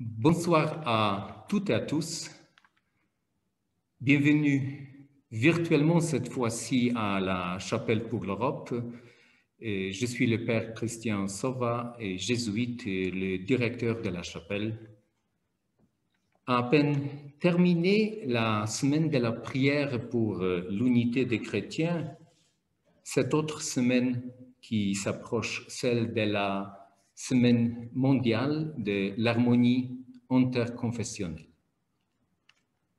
Bonsoir à toutes et à tous. Bienvenue virtuellement cette fois-ci à la Chapelle pour l'Europe. Je suis le Père Christian Sova, et jésuite et le directeur de la chapelle. À peine terminé la semaine de la prière pour l'unité des chrétiens, cette autre semaine qui s'approche, celle de la Semaine mondiale de l'harmonie interconfessionnelle.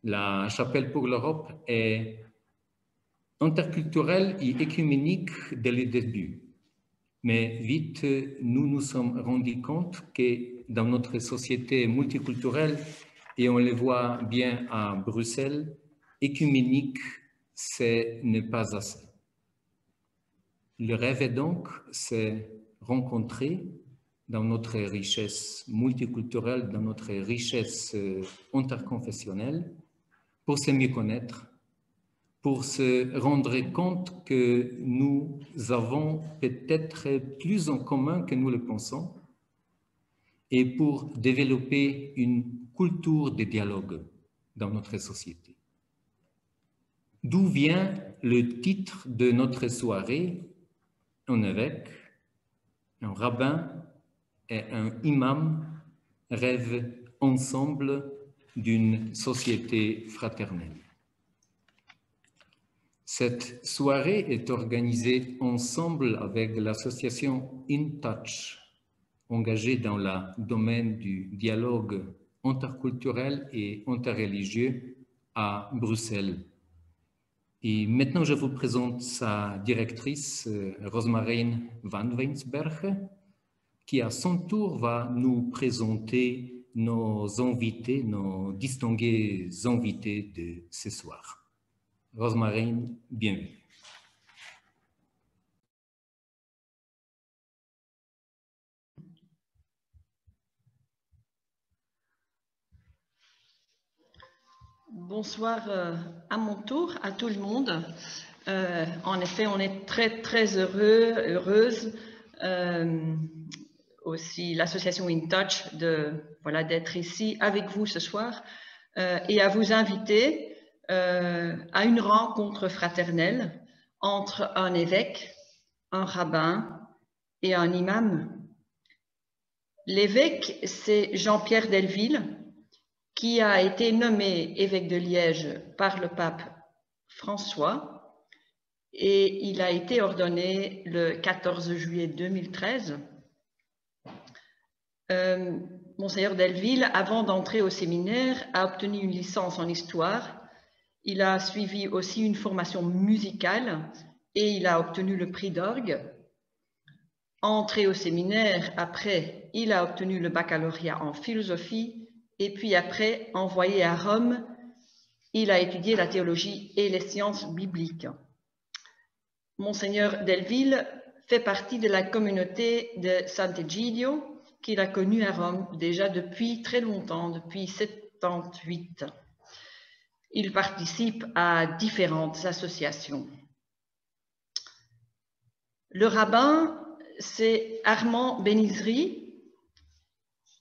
La chapelle pour l'Europe est interculturelle et écuménique dès le début. Mais vite, nous nous sommes rendus compte que dans notre société multiculturelle, et on le voit bien à Bruxelles, écuménique, ce n'est pas assez. Le rêve est donc, c'est rencontrer dans notre richesse multiculturelle, dans notre richesse interconfessionnelle, pour se mieux connaître, pour se rendre compte que nous avons peut-être plus en commun que nous le pensons, et pour développer une culture de dialogue dans notre société. D'où vient le titre de notre soirée, un évêque, un rabbin et un imam rêvent ensemble d'une société fraternelle. Cette soirée est organisée ensemble avec l'association InTouch, engagée dans le domaine du dialogue interculturel et interreligieux à Bruxelles. Et maintenant, je vous présente sa directrice, Rosmarine Van Weinsberg, qui à son tour va nous présenter nos invités, nos distingués invités de ce soir. Rosmarine, bienvenue. Bonsoir à mon tour, à tout le monde. Euh, en effet, on est très, très heureux, heureuse, euh, aussi l'association InTouch de voilà d'être ici avec vous ce soir euh, et à vous inviter euh, à une rencontre fraternelle entre un évêque, un rabbin et un imam. L'évêque, c'est Jean-Pierre Delville, qui a été nommé évêque de Liège par le pape François et il a été ordonné le 14 juillet 2013. Euh, Monseigneur Delville, avant d'entrer au séminaire, a obtenu une licence en histoire. Il a suivi aussi une formation musicale et il a obtenu le prix d'orgue. Entré au séminaire, après, il a obtenu le baccalauréat en philosophie et puis après, envoyé à Rome, il a étudié la théologie et les sciences bibliques. Monseigneur Delville fait partie de la communauté de Sant'Egidio qu'il a connue à Rome déjà depuis très longtemps, depuis 78. Il participe à différentes associations. Le rabbin, c'est Armand Benizri,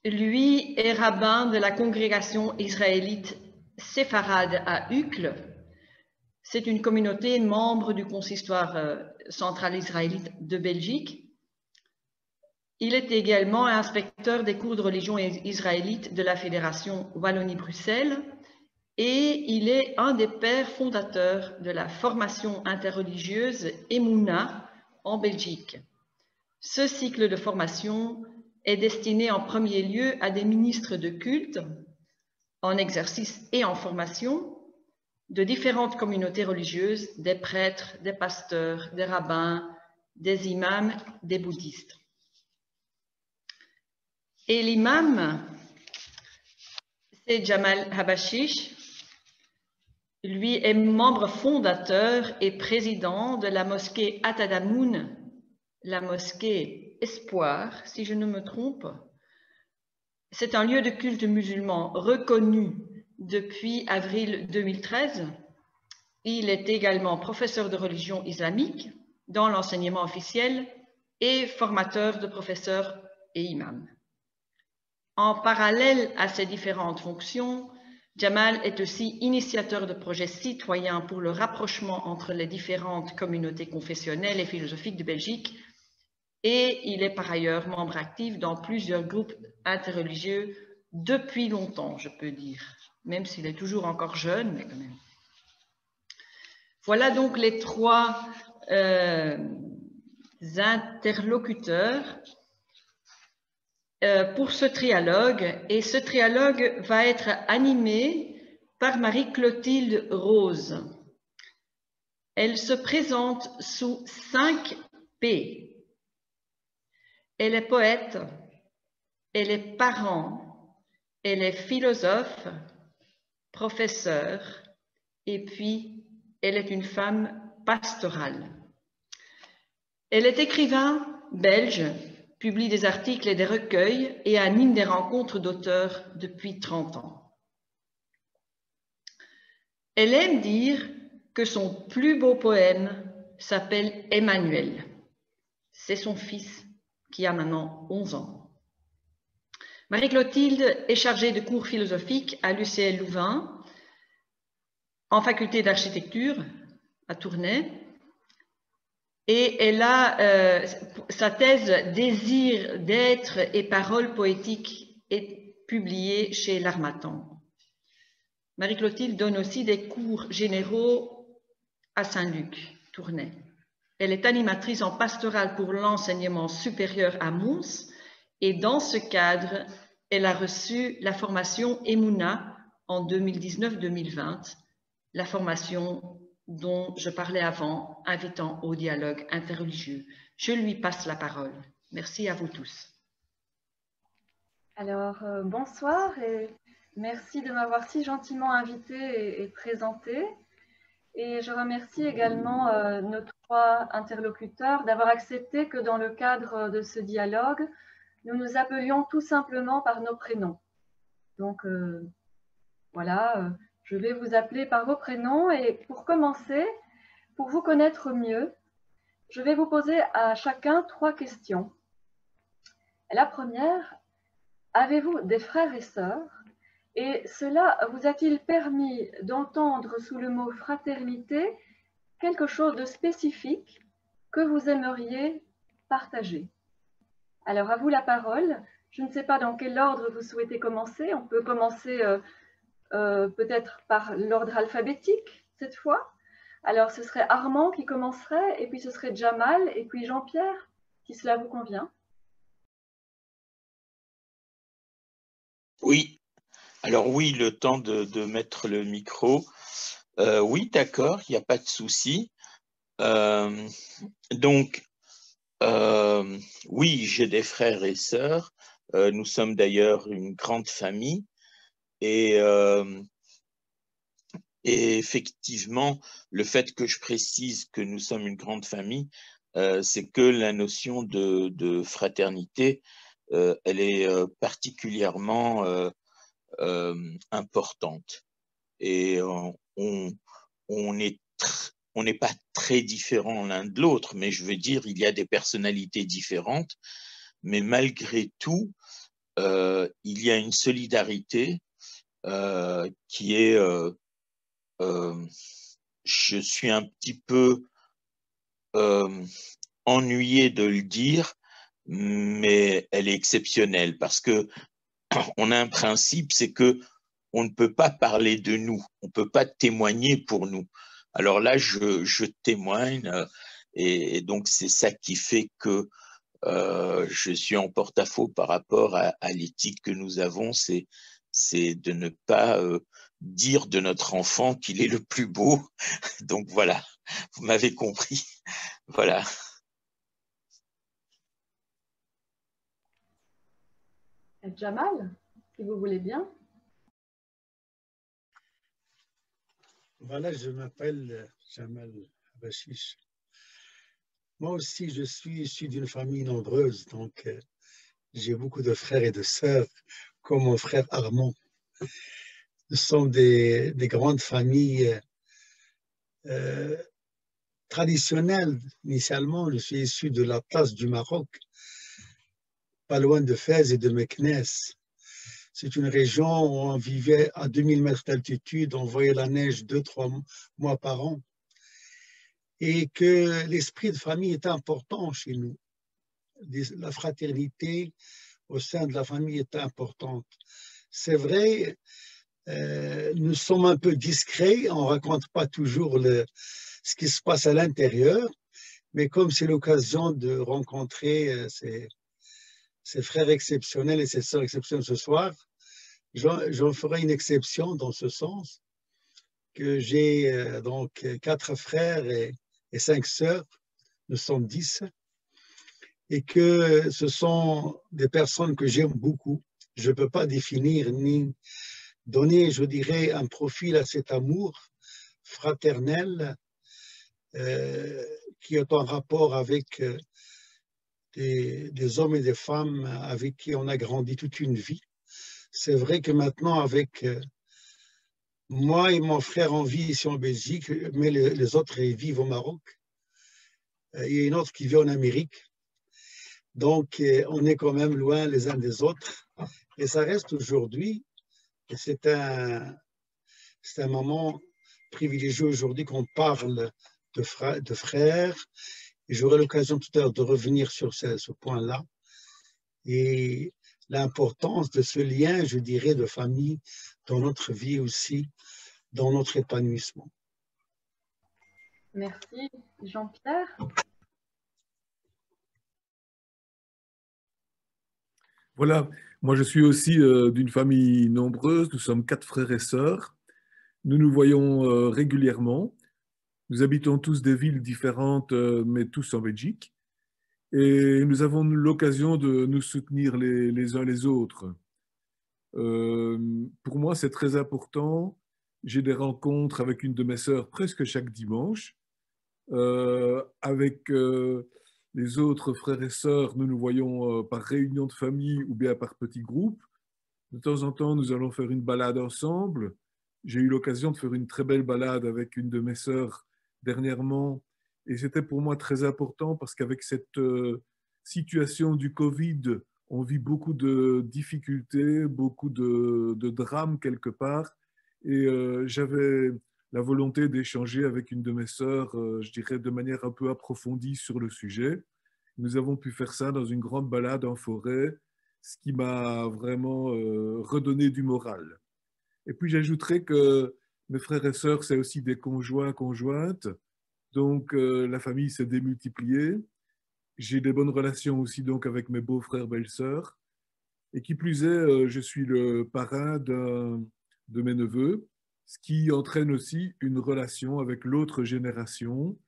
lui est rabbin de la congrégation israélite séfarade à Uccle. C'est une communauté membre du consistoire central israélite de Belgique. Il est également inspecteur des cours de religion israélite de la Fédération Wallonie-Bruxelles et il est un des pères fondateurs de la formation interreligieuse Emouna en Belgique. Ce cycle de formation est destiné en premier lieu à des ministres de culte en exercice et en formation de différentes communautés religieuses, des prêtres, des pasteurs, des rabbins, des imams, des bouddhistes. Et l'imam, c'est Jamal Habashish. Lui est membre fondateur et président de la mosquée Atadamoun, la mosquée Espoir, si je ne me trompe. C'est un lieu de culte musulman reconnu depuis avril 2013. Il est également professeur de religion islamique dans l'enseignement officiel et formateur de professeurs et imams. En parallèle à ces différentes fonctions, Jamal est aussi initiateur de projets citoyens pour le rapprochement entre les différentes communautés confessionnelles et philosophiques de Belgique et il est par ailleurs membre actif dans plusieurs groupes interreligieux depuis longtemps, je peux dire, même s'il est toujours encore jeune, mais quand même. Voilà donc les trois euh, interlocuteurs pour ce trialogue. Et ce trialogue va être animé par Marie-Clotilde Rose. Elle se présente sous 5 P. Elle est poète, elle est parent, elle est philosophe, professeur, et puis elle est une femme pastorale. Elle est écrivain belge, publie des articles et des recueils et anime des rencontres d'auteurs depuis 30 ans. Elle aime dire que son plus beau poème s'appelle Emmanuel. C'est son fils qui a maintenant 11 ans. Marie-Clotilde est chargée de cours philosophiques à l'UCL Louvain, en faculté d'architecture à Tournai, et elle a euh, sa thèse Désir d'être et paroles poétiques est publiée chez l'Armatan. Marie-Clotilde donne aussi des cours généraux à Saint-Luc, Tournai. Elle est animatrice en pastorale pour l'enseignement supérieur à Mons et dans ce cadre, elle a reçu la formation Emouna en 2019-2020, la formation dont je parlais avant, invitant au dialogue interreligieux. Je lui passe la parole. Merci à vous tous. Alors, euh, bonsoir et merci de m'avoir si gentiment invité et, présenté. Et je remercie également euh, nos trois interlocuteurs d'avoir accepté que dans le cadre de ce dialogue, nous nous appelions tout simplement par nos prénoms. Donc, euh, voilà, je vais vous appeler par vos prénoms et pour commencer, pour vous connaître mieux, je vais vous poser à chacun trois questions. La première, avez-vous des frères et sœurs? Et cela vous a-t-il permis d'entendre sous le mot fraternité quelque chose de spécifique que vous aimeriez partager? Alors à vous la parole. Je ne sais pas dans quel ordre vous souhaitez commencer. On peut commencer euh, euh, peut-être par l'ordre alphabétique cette fois. Alors ce serait Armand qui commencerait, et puis ce serait Jamal, et puis Jean-Pierre, si cela vous convient. Oui, alors oui, le temps de, mettre le micro. Euh, oui, d'accord, il n'y a pas de souci. Euh, donc, oui, j'ai des frères et sœurs. nous sommes d'ailleurs une grande famille. Et, euh, et, effectivement, le fait que je précise que nous sommes une grande famille, euh, c'est que la notion de, fraternité, euh, elle est particulièrement importante. Et on, on est on n'est pas très différents l'un de l'autre, mais je veux dire, il y a des personnalités différentes, mais malgré tout, il y a une solidarité euh, qui est, euh, euh, je suis un petit peu ennuyé de le dire, mais elle est exceptionnelle parce que on a un principe, c'est que on ne peut pas parler de nous, on ne peut pas témoigner pour nous. Alors là, je, témoigne et, donc c'est ça qui fait que je suis en porte-à-faux par rapport à, à l'éthique que nous avons, c'est c'est de ne pas euh, dire de notre enfant qu'il est le plus beau. Donc voilà, vous m'avez compris. Voilà. Jamal, si vous voulez bien. Voilà, je m'appelle Jamal Abashish. Moi aussi, je suis issu d'une famille nombreuse, donc euh, j'ai beaucoup de frères et de sœurs comme mon frère Armand. Nous sommes des, grandes familles euh, traditionnelles. Initialement, je suis issu de la place du Maroc, pas loin de Fès et de Meknès. c'est une région où on vivait à 2000 mètres d'altitude, on voyait la neige deux, trois mois par an. Et que l'esprit de famille est important chez nous. La fraternité au sein de la famille est importante. C'est vrai, euh, nous sommes un peu discrets, on ne raconte pas toujours ce qui se passe à l'intérieur, mais comme c'est l'occasion de rencontrer euh, ces, ces, frères exceptionnels et ces sœurs exceptionnelles ce soir, j'en ferai une exception dans ce sens, que j'ai euh, donc quatre frères et, et, cinq sœurs, nous sommes dix, et que ce sont des personnes que j'aime beaucoup. Je ne peux pas définir ni donner, je dirais, un profil à cet amour fraternel euh, qui est en rapport avec euh, des, hommes et des femmes avec qui on a grandi toute une vie. C'est vrai que maintenant, avec euh, moi et mon frère, on vit ici en Belgique, mais les, autres vivent au Maroc. Il y a une autre qui vit en Amérique. Donc, on est quand même loin les uns des autres. Et ça reste aujourd'hui c'est un, un moment privilégié aujourd'hui qu'on parle de, de frères. Et j'aurai l'occasion tout à l'heure de revenir sur ce, ce point-là. Et l'importance de ce lien, je dirais, de famille dans notre vie aussi, dans notre épanouissement. Merci, Jean-Pierre. Voilà, moi je suis aussi euh, d'une famille nombreuse, nous sommes quatre frères et sœurs. Nous nous voyons euh, régulièrement. Nous habitons tous des villes différentes, euh, mais tous en Belgique. Et nous avons l'occasion de nous soutenir les, les uns les autres. pour moi, c'est très important. J'ai des rencontres avec une de mes sœurs presque chaque dimanche. avec les autres frères et sœurs, nous nous voyons euh, par réunion de famille ou bien par petits groupes. De temps en temps, nous allons faire une balade ensemble. J'ai eu l'occasion de faire une très belle balade avec une de mes sœurs dernièrement. Et c'était pour moi très important parce qu'avec cette euh, situation du Covid, on vit beaucoup de difficultés, beaucoup de, drames quelque part. Et euh, j'avais la volonté d'échanger avec une de mes sœurs, euh, je dirais de manière un peu approfondie sur le sujet. Nous avons pu faire ça dans une grande balade en forêt, ce qui m'a vraiment euh, redonné du moral. Et puis j'ajouterais que mes frères et sœurs, c'est aussi des conjoints, conjointes. Donc euh, la famille s'est démultipliée. J'ai des bonnes relations aussi donc avec mes beaux-frères, belles-sœurs. Et qui plus est, je suis le parrain de mes neveux ce qui entraîne aussi une relation avec l'autre génération.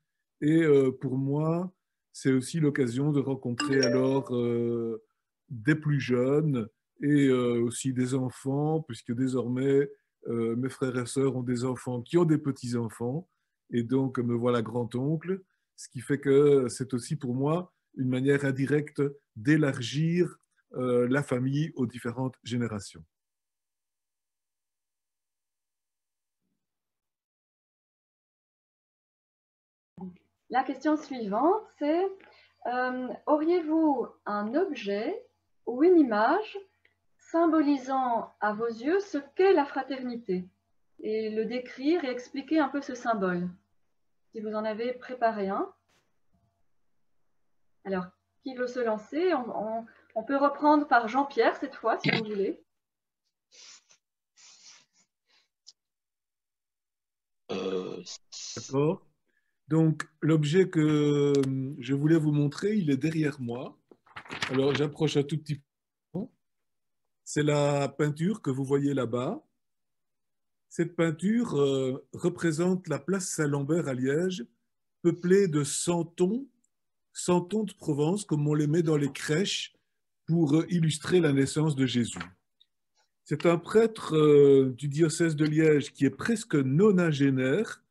Et euh, pour moi, c'est aussi l'occasion de rencontrer alors euh, des plus jeunes et euh, aussi des enfants, puisque désormais, mes frères et sœurs ont des enfants qui ont des petits-enfants, et donc me voilà grand-oncle, ce qui fait que c'est aussi pour moi une manière indirecte d'élargir la famille aux différentes générations. La question suivante, c'est euh, auriez-vous un objet ou une image symbolisant à vos yeux ce qu'est la fraternité et le décrire et expliquer un peu ce symbole? Si vous en avez préparé un. Alors, qui veut se lancer? On, peut reprendre par Jean-Pierre cette fois, si vous voulez. Euh, D'accord. Donc, l'objet que euh, je voulais vous montrer, il est derrière moi. Alors, j'approche un tout petit peu. C'est la peinture que vous voyez là-bas. Cette peinture euh, représente la place Saint-Lambert à Liège, peuplée de santons, santons de Provence, comme on les met dans les crèches pour euh, illustrer la naissance de Jésus. C'est un prêtre du diocèse de Liège qui est presque nonagénaire,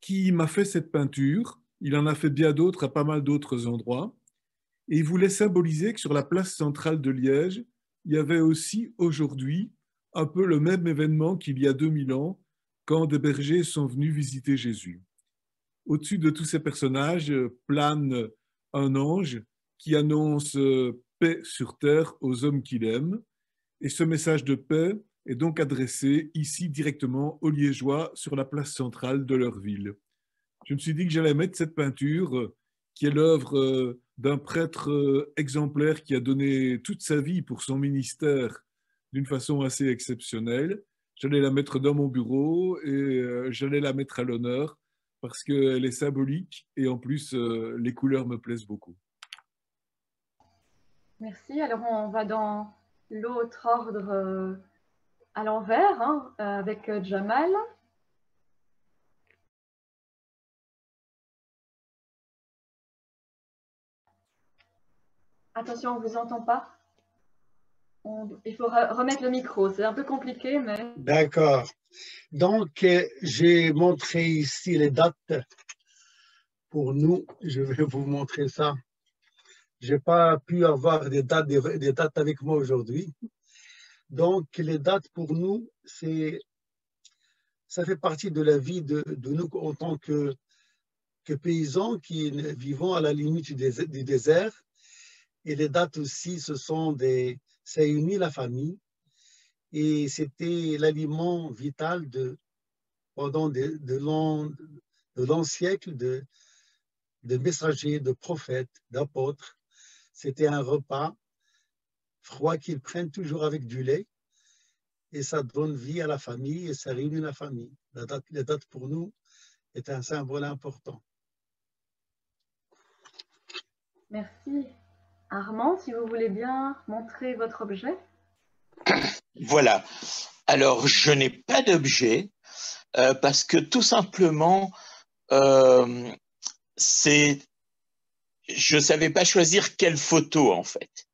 qui m'a fait cette peinture. Il en a fait bien d'autres à pas mal d'autres endroits. Et il voulait symboliser que sur la place centrale de Liège, il y avait aussi aujourd'hui un peu le même événement qu'il y a 2000 ans, quand des bergers sont venus visiter Jésus. Au-dessus de tous ces personnages plane un ange qui annonce paix sur terre aux hommes qu'il aime. Et ce message de paix est donc adressé ici directement aux Liégeois sur la place centrale de leur ville. Je me suis dit que j'allais mettre cette peinture, qui est l'œuvre euh, d'un prêtre euh, exemplaire qui a donné toute sa vie pour son ministère d'une façon assez exceptionnelle. J'allais la mettre dans mon bureau et euh, j'allais la mettre à l'honneur parce qu'elle est symbolique et en plus les couleurs me plaisent beaucoup. Merci. Alors on va dans l'autre ordre à l'envers hein, avec Jamal. Attention, on ne vous entend pas. il faut remettre le micro. C'est un peu compliqué, mais... D'accord. Donc, euh, j'ai montré ici les dates pour nous. Je vais vous montrer ça. Je n'ai pas pu avoir des dates, des, dates avec moi aujourd'hui. Donc, les dates pour nous, c'est, ça fait partie de la vie de, nous en tant que, paysans qui vivons à la limite du désert et les dates aussi, ce sont des, ça unit la famille. Et c'était l'aliment vital pendant de, longs, siècles de messagers, de prophètes, d'apôtres. C'était un repas froid qu'ils prennent toujours avec du lait. Et ça donne vie à la famille et ça réunit la famille. La date, la date pour nous est un symbole important. Merci. Armand, si vous voulez bien montrer votre objet. Voilà. Alors, je n'ai pas d'objet euh, parce que tout simplement, euh, c'est, je ne savais pas choisir quelle photo en fait.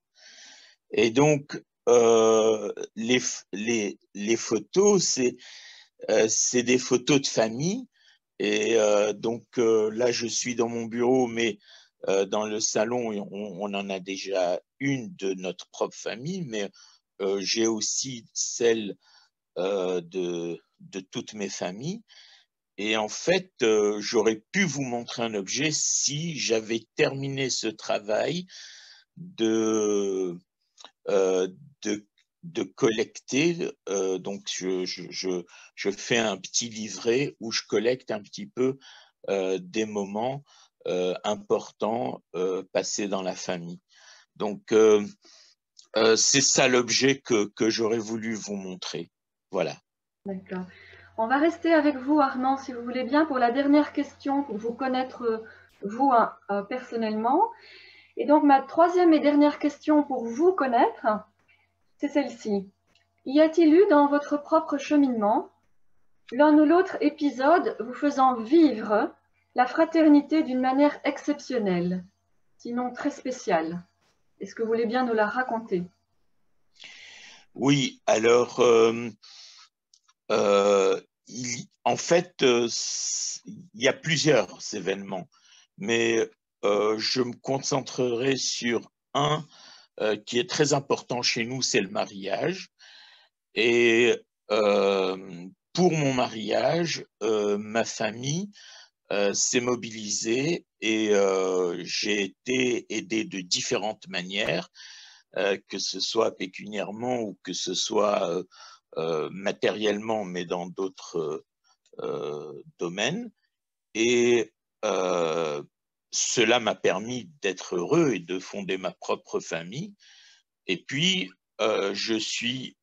Et donc, euh, les, les, photos, c'est c'est des photos de famille. Et donc là, je suis dans mon bureau, mais euh, dans le salon, on, en a déjà une de notre propre famille, mais euh, j'ai aussi celle euh, de, de, toutes mes familles. Et en fait, j'aurais pu vous montrer un objet si j'avais terminé ce travail de, de, de collecter. donc, je, je, je, fais un petit livret où je collecte un petit peu des moments euh, important euh, passé dans la famille. Donc, euh, c'est ça l'objet que, que j'aurais voulu vous montrer. Voilà. D'accord. On va rester avec vous, Armand, si vous voulez bien, pour la dernière question, pour vous connaître, vous, personnellement. Et donc, ma troisième et dernière question pour vous connaître, c'est celle-ci. Y a-t-il eu dans votre propre cheminement l'un ou l'autre épisode vous faisant vivre la fraternité d'une manière exceptionnelle, sinon très spéciale? Est-ce que vous voulez bien nous la raconter? Oui, alors, euh, euh, en fait, euh, il y a plusieurs événements, mais je me concentrerai sur un qui est très important chez nous, c'est le mariage. Et pour mon mariage, ma famille euh, s'est mobilisé et euh, j'ai été aidé de différentes manières, euh, que ce soit pécuniairement ou que ce soit matériellement, mais dans d'autres domaines. Et cela m'a permis d'être heureux et de fonder ma propre famille. Et puis, je suis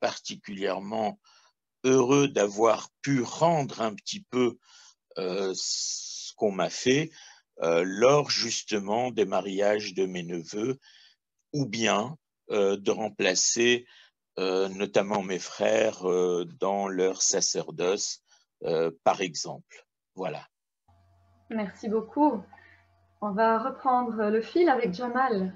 particulièrement heureux d'avoir pu rendre un petit peu euh, ce qu'on m'a fait euh, lors justement des mariages de mes neveux, ou bien euh, de remplacer notamment mes frères dans leur sacerdoce, par exemple. Voilà. Merci beaucoup. On va reprendre le fil avec Jamal.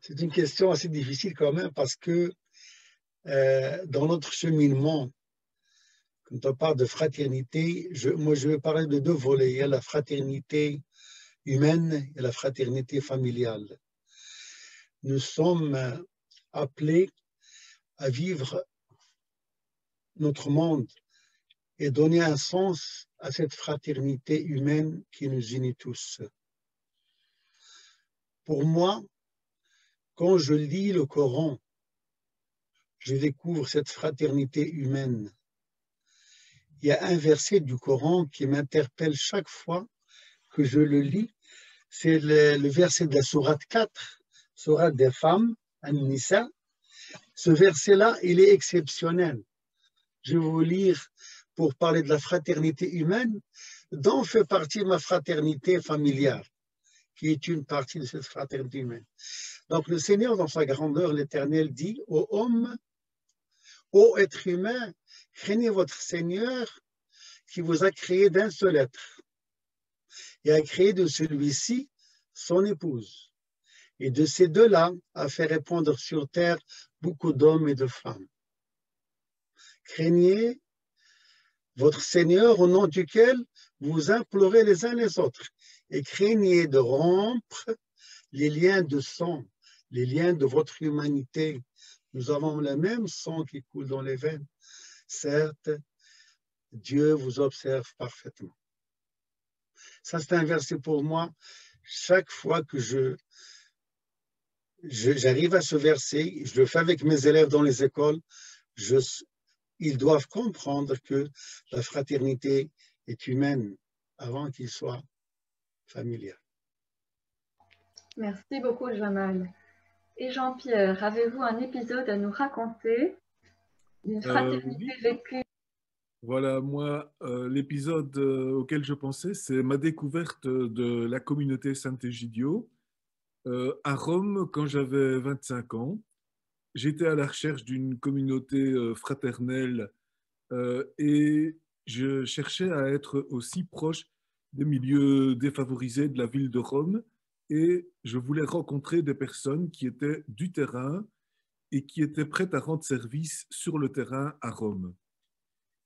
C'est une question assez difficile quand même parce que euh, dans notre cheminement, quand on parle de fraternité, je, moi je vais parler de deux volets. Il y a la fraternité humaine et la fraternité familiale. Nous sommes appelés à vivre notre monde et donner un sens à cette fraternité humaine qui nous unit tous. Pour moi, quand je lis le Coran, je découvre cette fraternité humaine. Il y a un verset du Coran qui m'interpelle chaque fois que je le lis. C'est le, verset de la sourate 4, sourate des femmes, An-Nisa. Ce verset-là, il est exceptionnel. Je vais vous lire pour parler de la fraternité humaine, dont fait partie ma fraternité familiale, qui est une partie de cette fraternité humaine. Donc le Seigneur, dans sa grandeur, l'Éternel dit aux hommes Ô être humain, craignez votre Seigneur qui vous a créé d'un seul être et a créé de celui-ci son épouse. Et de ces deux-là a fait répondre sur terre beaucoup d'hommes et de femmes. Craignez votre Seigneur au nom duquel vous implorez les uns les autres et craignez de rompre les liens de sang, les liens de votre humanité nous avons le même sang qui coule dans les veines. Certes, Dieu vous observe parfaitement. Ça, c'est un verset pour moi. Chaque fois que je, j'arrive à ce verset, je le fais avec mes élèves dans les écoles, ils doivent comprendre que la fraternité est humaine avant qu'il soit familial. Merci beaucoup, Jamal. Et Jean-Pierre, avez-vous un épisode à nous raconter d'une euh, fraternité vécue? Voilà, moi, euh, l'épisode euh, auquel je pensais, c'est ma découverte de la communauté Saint-Égidio à Rome quand j'avais 25 ans. J'étais à la recherche d'une communauté fraternelle et je cherchais à être aussi proche des milieux défavorisés de la ville de Rome et je voulais rencontrer des personnes qui étaient du terrain et qui étaient prêtes à rendre service sur le terrain à Rome.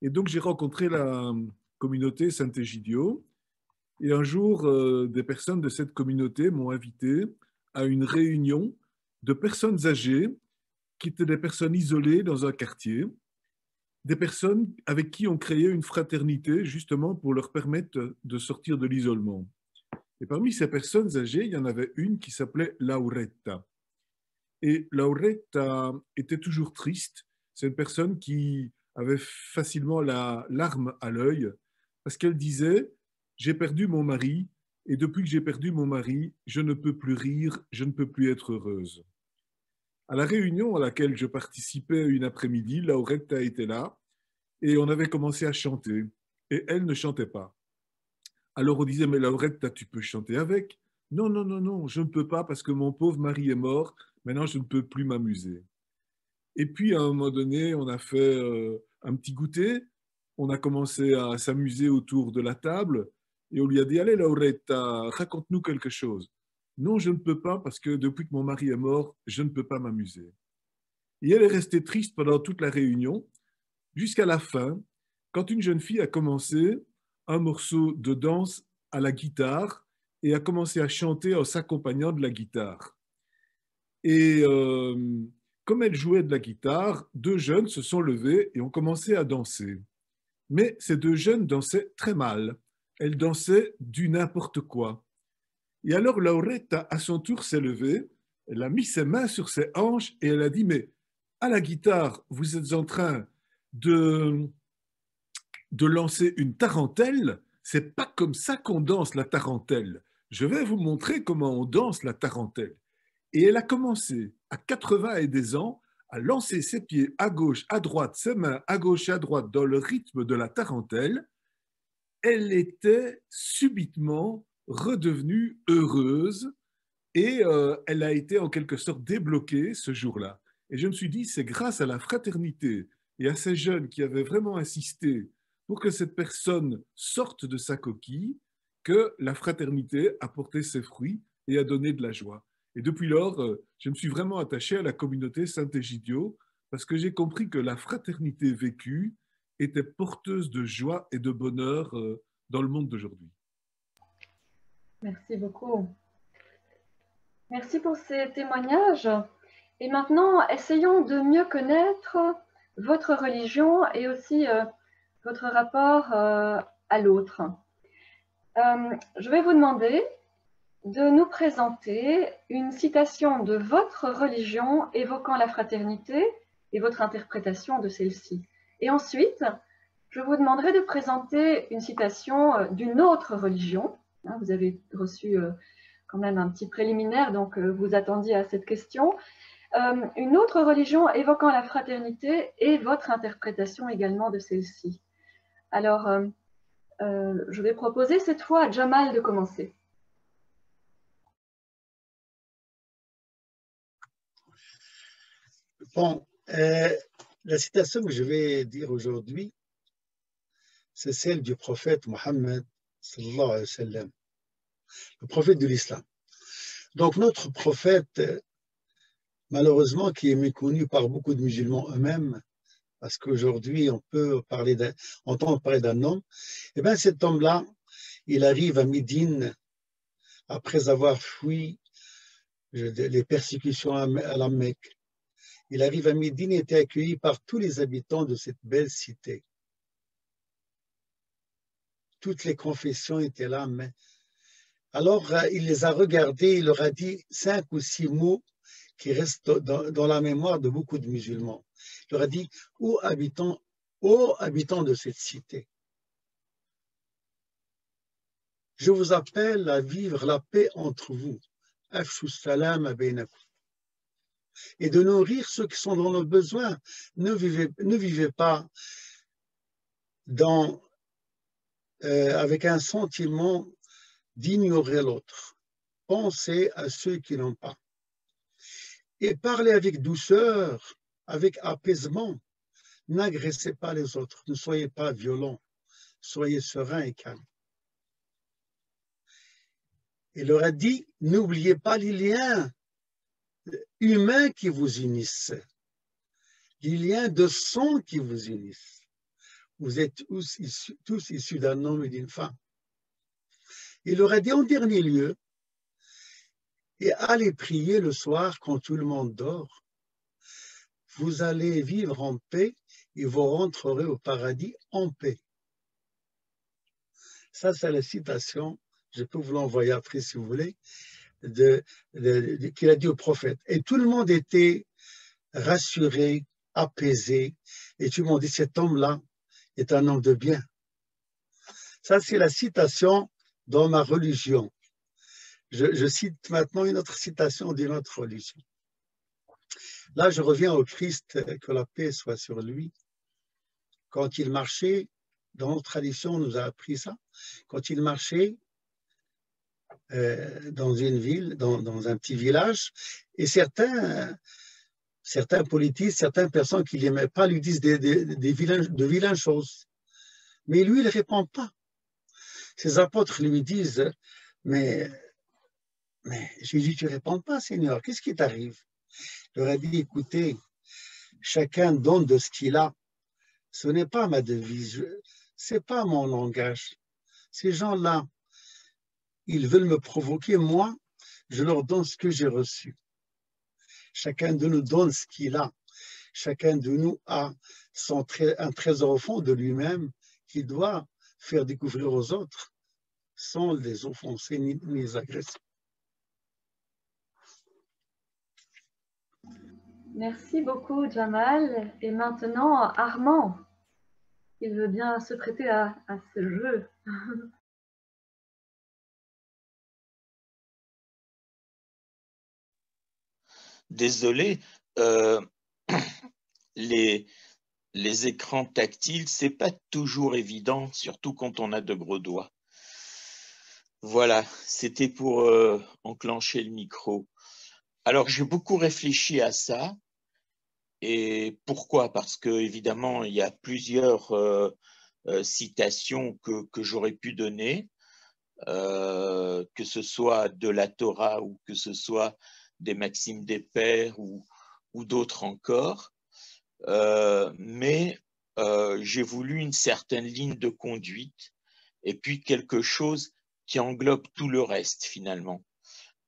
Et donc j'ai rencontré la communauté Saint-Égidio et un jour, euh, des personnes de cette communauté m'ont invité à une réunion de personnes âgées qui étaient des personnes isolées dans un quartier, des personnes avec qui on créait une fraternité justement pour leur permettre de sortir de l'isolement. Et parmi ces personnes âgées, il y en avait une qui s'appelait Lauretta. Et Lauretta était toujours triste. C'est une personne qui avait facilement la larme à l'œil parce qu'elle disait J'ai perdu mon mari et depuis que j'ai perdu mon mari, je ne peux plus rire, je ne peux plus être heureuse. À la réunion à laquelle je participais une après-midi, Lauretta était là et on avait commencé à chanter et elle ne chantait pas. Alors on disait, mais Laurette, tu peux chanter avec? Non, non, non, non, je ne peux pas parce que mon pauvre mari est mort, maintenant je ne peux plus m'amuser. Et puis à un moment donné, on a fait euh, un petit goûter, on a commencé à s'amuser autour de la table et on lui a dit, allez Lauretta, raconte-nous quelque chose. Non, je ne peux pas parce que depuis que mon mari est mort, je ne peux pas m'amuser. Et elle est restée triste pendant toute la réunion, jusqu'à la fin, quand une jeune fille a commencé un morceau de danse à la guitare et a commencé à chanter en s'accompagnant de la guitare. Et euh, comme elle jouait de la guitare, deux jeunes se sont levés et ont commencé à danser. Mais ces deux jeunes dansaient très mal. Elles dansaient du n'importe quoi. Et alors Lauretta, à son tour, s'est levée, elle a mis ses mains sur ses hanches et elle a dit, mais à la guitare, vous êtes en train de de lancer une tarentelle, c'est pas comme ça qu'on danse la tarentelle. Je vais vous montrer comment on danse la tarentelle. Et elle a commencé à 80 et des ans à lancer ses pieds à gauche, à droite, ses mains à gauche à droite dans le rythme de la tarentelle. Elle était subitement redevenue heureuse et euh, elle a été en quelque sorte débloquée ce jour-là. Et je me suis dit, c'est grâce à la fraternité et à ces jeunes qui avaient vraiment insisté pour que cette personne sorte de sa coquille, que la fraternité a porté ses fruits et a donné de la joie. Et depuis lors, euh, je me suis vraiment attaché à la communauté Saint-Égidio parce que j'ai compris que la fraternité vécue était porteuse de joie et de bonheur euh, dans le monde d'aujourd'hui. Merci beaucoup. Merci pour ces témoignages. Et maintenant, essayons de mieux connaître votre religion et aussi euh, votre rapport à l'autre. je vais vous demander de nous présenter une citation de votre religion évoquant la fraternité et votre interprétation de celle-ci. Et ensuite, je vous demanderai de présenter une citation euh, d'une autre religion. Hein, vous avez reçu euh, quand même un petit préliminaire, donc euh, vous attendiez à cette question. Une autre religion évoquant la fraternité et votre interprétation également de celle-ci. Alors, je vais proposer cette fois à Jamal de commencer. Bon, euh, la citation que je vais dire aujourd'hui, c'est celle du prophète Mohammed, sallallahu alayhi le prophète de l'islam. Donc notre prophète, malheureusement, qui est méconnu par beaucoup de musulmans eux-mêmes, parce qu'aujourd'hui on peut parler entendre parler d'un homme, et eh bien cet homme-là, il arrive à Médine après avoir fui les persécutions à la Mecque il arrive à Médine et était accueilli par tous les habitants de cette belle cité. Toutes les confessions étaient là, mais alors euh, il les a regardés, il leur a dit cinq ou six mots qui restent dans, la mémoire de beaucoup de musulmans. Il leur a dit Ô habitants, habitants de cette cité, je vous appelle à vivre la paix entre vous. Et de nourrir ceux qui sont dans nos besoins. Ne vivez pas dans, euh, avec un sentiment d'ignorer l'autre. Pensez à ceux qui n'ont pas. Et parlez avec douceur, avec apaisement. N'agressez pas les autres, ne soyez pas violents, soyez sereins et calmes. Il leur a dit, n'oubliez pas les liens humains qui vous unissent, les liens de sang qui vous unissent. Vous êtes tous issus, d'un homme et d'une femme. Il aurait dit en dernier lieu, et allez prier le soir quand tout le monde dort. Vous allez vivre en paix et vous rentrerez au paradis en paix. Ça, c'est la citation. Je peux vous l'envoyer après si vous voulez qu'il a dit au prophète. Et tout le monde était rassuré, apaisé, et tout le monde dit, cet homme-là est un homme de bien. Ça, c'est la citation dans ma religion. Je, cite maintenant une autre citation d'une autre religion. Là, je reviens au Christ, que la paix soit sur lui. Quand il marchait, dans notre tradition, on nous a appris ça. Quand il marchait, euh, dans une ville, dans, un petit village, et certains, certains politiques, certaines personnes qui ne l'aimaient pas lui disent des, vilaines choses. Mais lui, il ne répond pas. Ses apôtres lui disent, mais, mais Jésus, tu ne réponds pas, Seigneur, qu'est-ce qui t'arrive? Il leur a dit, écoutez, chacun donne de ce qu'il a. Ce n'est pas ma devise, ce n'est pas mon langage. Ces gens-là, ils veulent me provoquer, moi, je leur donne ce que j'ai reçu. Chacun de nous donne ce qu'il a. Chacun de nous a son un trésor au fond de lui-même qu'il doit faire découvrir aux autres sans les offenser ni, les agresser. Merci beaucoup, Jamal. Et maintenant, Armand, il veut bien se prêter à ce jeu. désolé, euh, les, écrans tactiles, c'est pas toujours évident, surtout quand on a de gros doigts. Voilà, c'était pour euh, enclencher le micro. Alors, j'ai beaucoup réfléchi à ça. Et pourquoi? Parce que, évidemment, il y a plusieurs euh, citations que j'aurais pu donner, que ce soit de la Torah ou que ce soit des Maximes des Pères ou, d'autres encore. Euh, mais euh, j'ai voulu une certaine ligne de conduite et puis quelque chose qui englobe tout le reste finalement.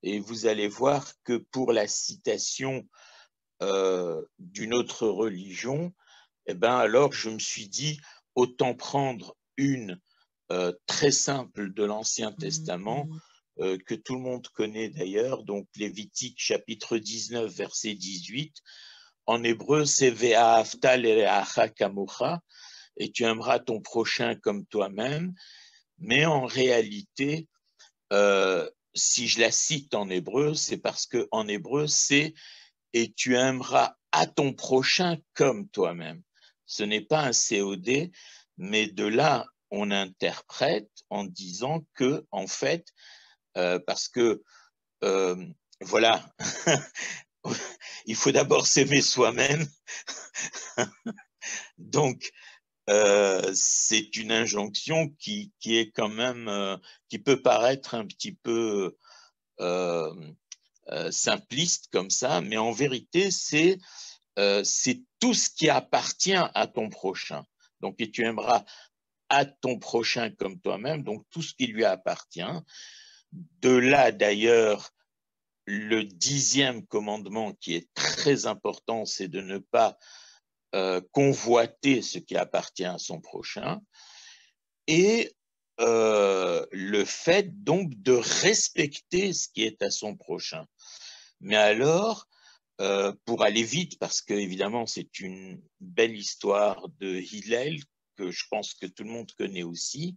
Et vous allez voir que pour la citation euh, d'une autre religion, eh ben alors je me suis dit, autant prendre une très simple de l'Ancien Testament, que tout le monde connaît d'ailleurs, donc Lévitique chapitre 19, verset 18. En hébreu, c'est et tu aimeras ton prochain comme toi-même. Mais en réalité, si je la cite en hébreu, c'est parce que en hébreu, c'est et tu aimeras à ton prochain comme toi-même. Ce n'est pas un COD, mais de là, on interprète en disant que, en fait, euh, parce que, euh, voilà, il faut d'abord s'aimer soi-même. Donc, euh, c'est une injonction qui, qui, est quand même, qui peut paraître un petit peu simpliste comme ça, mais en vérité, c'est tout ce qui appartient à ton prochain. Donc, et tu aimeras à ton prochain comme toi-même, donc tout ce qui lui appartient. De là, d'ailleurs, le dixième commandement qui est très important, c'est de ne pas euh, convoiter ce qui appartient à son prochain. Et euh, le fait donc de respecter ce qui est à son prochain. Mais alors, euh, pour aller vite, parce que évidemment c'est une belle histoire de Hillel que je pense que tout le monde connaît aussi,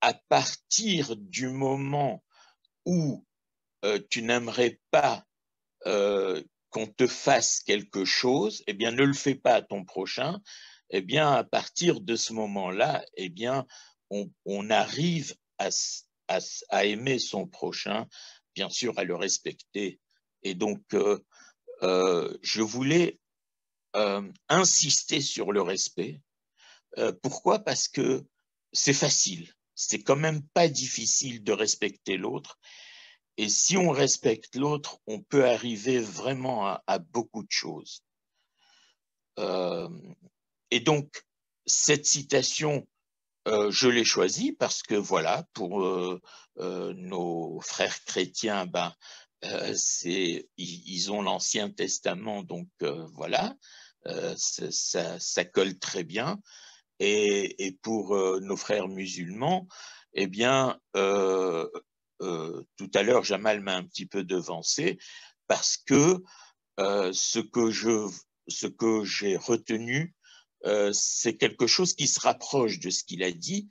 à partir du moment où euh, tu n'aimerais pas euh, qu'on te fasse quelque chose, eh bien, ne le fais pas à ton prochain. Eh bien, à partir de ce moment-là, eh bien, on, arrive à, aimer son prochain, bien sûr, à le respecter. Et donc, je voulais euh, insister sur le respect. Euh, pourquoi? Parce que c'est facile. C'est quand même pas difficile de respecter l'autre. Et si on respecte l'autre, on peut arriver vraiment à, beaucoup de choses. Euh, et donc, cette citation, je l'ai choisie parce que voilà, pour nos frères chrétiens, ben, ils, ont l'Ancien Testament, donc voilà. Euh, ça, colle très bien. Et, pour euh, nos frères musulmans, eh bien, euh, tout à l'heure, Jamal m'a un petit peu devancé parce que ce que ce j'ai retenu, c'est quelque chose qui se rapproche de ce qu'il a dit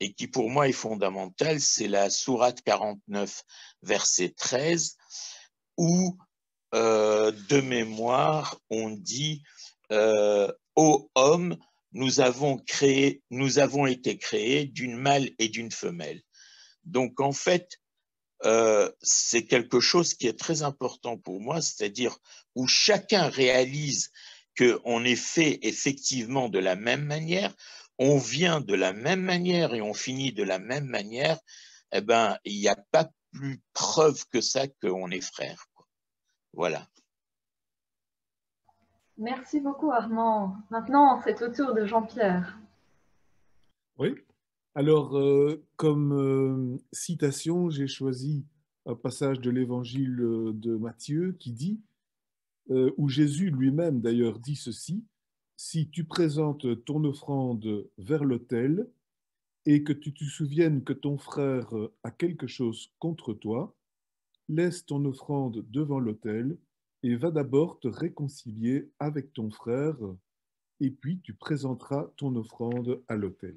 et qui pour moi est fondamental, c'est la sourate 49, verset 13, où de mémoire, on dit euh, ô homme, nous avons été créés d'une mâle et d'une femelle. Donc en fait, euh, c'est quelque chose qui est très important pour moi, c'est-à-dire où chacun réalise qu'on est fait effectivement de la même manière, on vient de la même manière et on finit de la même manière, eh ben, il n'y a pas plus preuve que ça qu'on est frères. Voilà. Merci beaucoup Armand. Maintenant, c'est au tour de Jean-Pierre. Oui. Alors, euh, comme euh, citation, j'ai choisi un passage de l'évangile euh, de Matthieu qui dit, où Jésus lui-même d'ailleurs dit ceci, si tu présentes ton offrande vers l'autel et que tu te souviennes que ton frère a quelque chose contre toi, laisse ton offrande devant l'autel et va d'abord te réconcilier avec ton frère, et puis tu présenteras ton offrande à l'autel.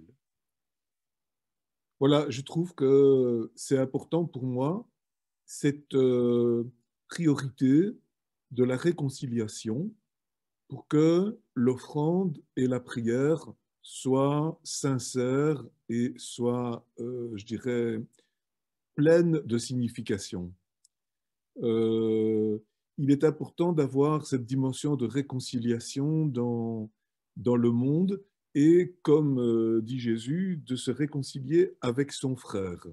Voilà, je trouve que c'est important pour moi, cette euh, priorité de la réconciliation, pour que l'offrande et la prière soient sincères et soient, euh, je dirais, pleines de signification. Euh, il est important d'avoir cette dimension de réconciliation dans, dans le monde et, comme euh, dit Jésus, de se réconcilier avec son frère.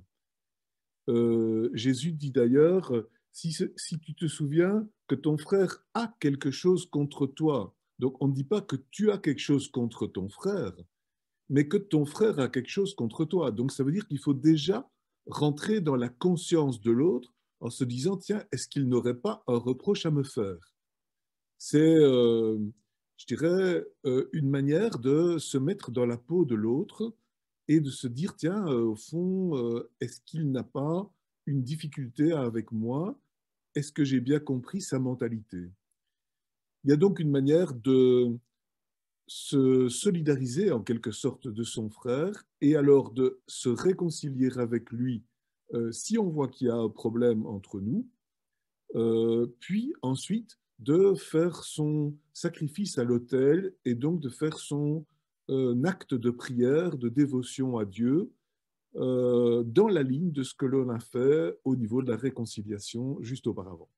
Euh, Jésus dit d'ailleurs, si, si, tu te souviens que ton frère a quelque chose contre toi, donc on ne dit pas que tu as quelque chose contre ton frère, mais que ton frère a quelque chose contre toi. Donc ça veut dire qu'il faut déjà rentrer dans la conscience de l'autre en se disant, tiens, est-ce qu'il n'aurait pas un reproche à me faire? C'est, euh, je dirais, une manière de se mettre dans la peau de l'autre et de se dire, tiens, au fond, est-ce qu'il n'a pas une difficulté avec moi? Est-ce que j'ai bien compris sa mentalité? Il y a donc une manière de se solidariser en quelque sorte de son frère et alors de se réconcilier avec lui euh, si on voit qu'il y a un problème entre nous, euh, puis ensuite de faire son sacrifice à l'autel et donc de faire son euh, acte de prière, de dévotion à Dieu, dans la ligne de ce que l'on a fait au niveau de la réconciliation juste auparavant.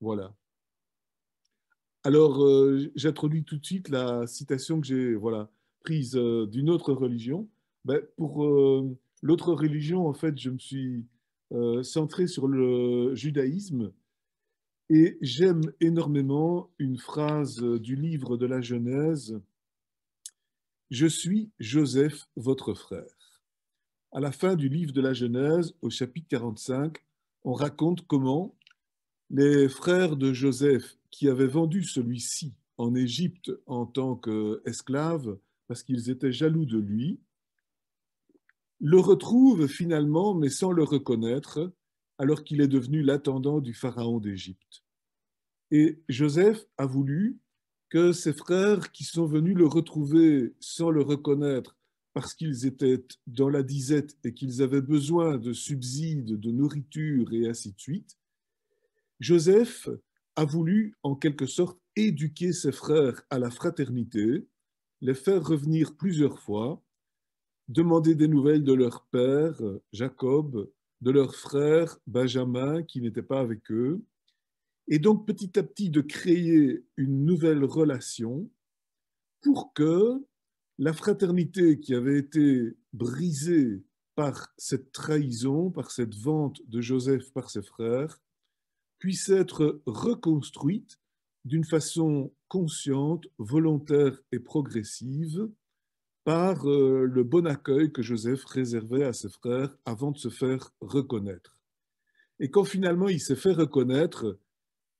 Voilà. Alors, j'introduis tout de suite la citation que j'ai voilà, prise d'une autre religion. Ben, pour l'autre religion, en fait, je me suis centré sur le judaïsme et j'aime énormément une phrase du livre de la Genèse Je suis Joseph, votre frère. À la fin du livre de la Genèse, au chapitre 45, on raconte comment les frères de Joseph qui avaient vendu celui-ci en Égypte en tant qu'esclave parce qu'ils étaient jaloux de lui, le retrouvent finalement, mais sans le reconnaître, alors qu'il est devenu l'intendant du pharaon d'Égypte. Et Joseph a voulu que ses frères qui sont venus le retrouver sans le reconnaître parce qu'ils étaient dans la disette et qu'ils avaient besoin de subsides, de nourriture et ainsi de suite, Joseph a voulu en quelque sorte éduquer ses frères à la fraternité, les faire revenir plusieurs fois, demander des nouvelles de leur père, Jacob, de leur frère, Benjamin, qui n'était pas avec eux, et donc petit à petit de créer une nouvelle relation pour que la fraternité qui avait été brisée par cette trahison, par cette vente de Joseph par ses frères, puisse être reconstruite d'une façon consciente, volontaire et progressive par euh, le bon accueil que Joseph réservait à ses frères avant de se faire reconnaître. Et quand finalement il s'est fait reconnaître,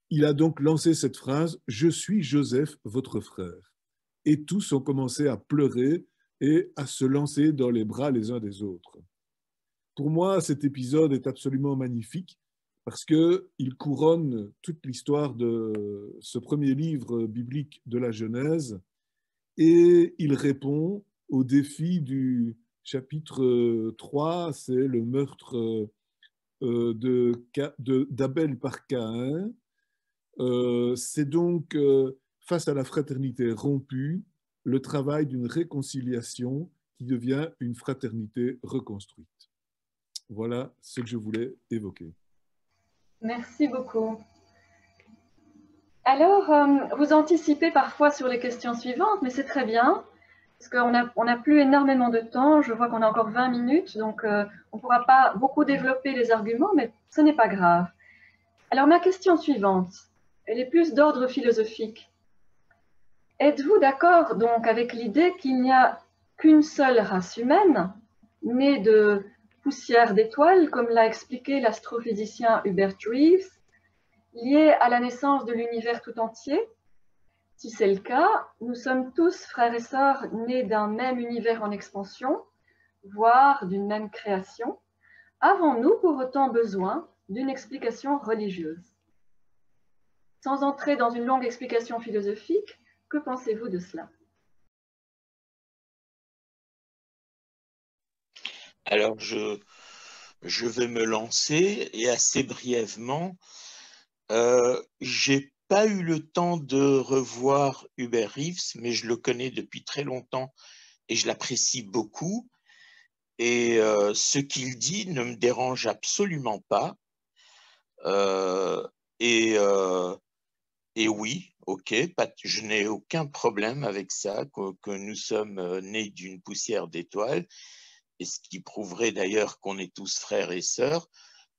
il a donc lancé cette phrase ⁇ Je suis Joseph, votre frère ⁇ Et tous ont commencé à pleurer et à se lancer dans les bras les uns des autres. Pour moi, cet épisode est absolument magnifique parce qu'il couronne toute l'histoire de ce premier livre biblique de la Genèse et il répond au défi du chapitre 3, c'est le meurtre euh, d'Abel par Caïn. Euh, c'est donc euh, face à la fraternité rompue, le travail d'une réconciliation qui devient une fraternité reconstruite. Voilà ce que je voulais évoquer. Merci beaucoup. Alors, euh, vous anticipez parfois sur les questions suivantes, mais c'est très bien, parce qu'on n'a a plus énormément de temps. Je vois qu'on a encore 20 minutes, donc euh, on ne pourra pas beaucoup développer les arguments, mais ce n'est pas grave. Alors, ma question suivante, elle est plus d'ordre philosophique. Êtes-vous d'accord donc avec l'idée qu'il n'y a qu'une seule race humaine, née de poussière d'étoiles, comme l'a expliqué l'astrophysicien Hubert Reeves, liée à la naissance de l'univers tout entier? Si c'est le cas, nous sommes tous frères et sœurs nés d'un même univers en expansion, voire d'une même création. Avons-nous pour autant besoin d'une explication religieuse? Sans entrer dans une longue explication philosophique, que pensez-vous de cela? Alors, je, vais me lancer et assez brièvement, euh, j'ai pas eu le temps de revoir Hubert Reeves, mais je le connais depuis très longtemps et je l'apprécie beaucoup. Et euh, ce qu'il dit ne me dérange absolument pas. Euh, et, euh, et oui, ok, je n'ai aucun problème avec ça, que, que nous sommes nés d'une poussière d'étoiles et ce qui prouverait d'ailleurs qu'on est tous frères et sœurs.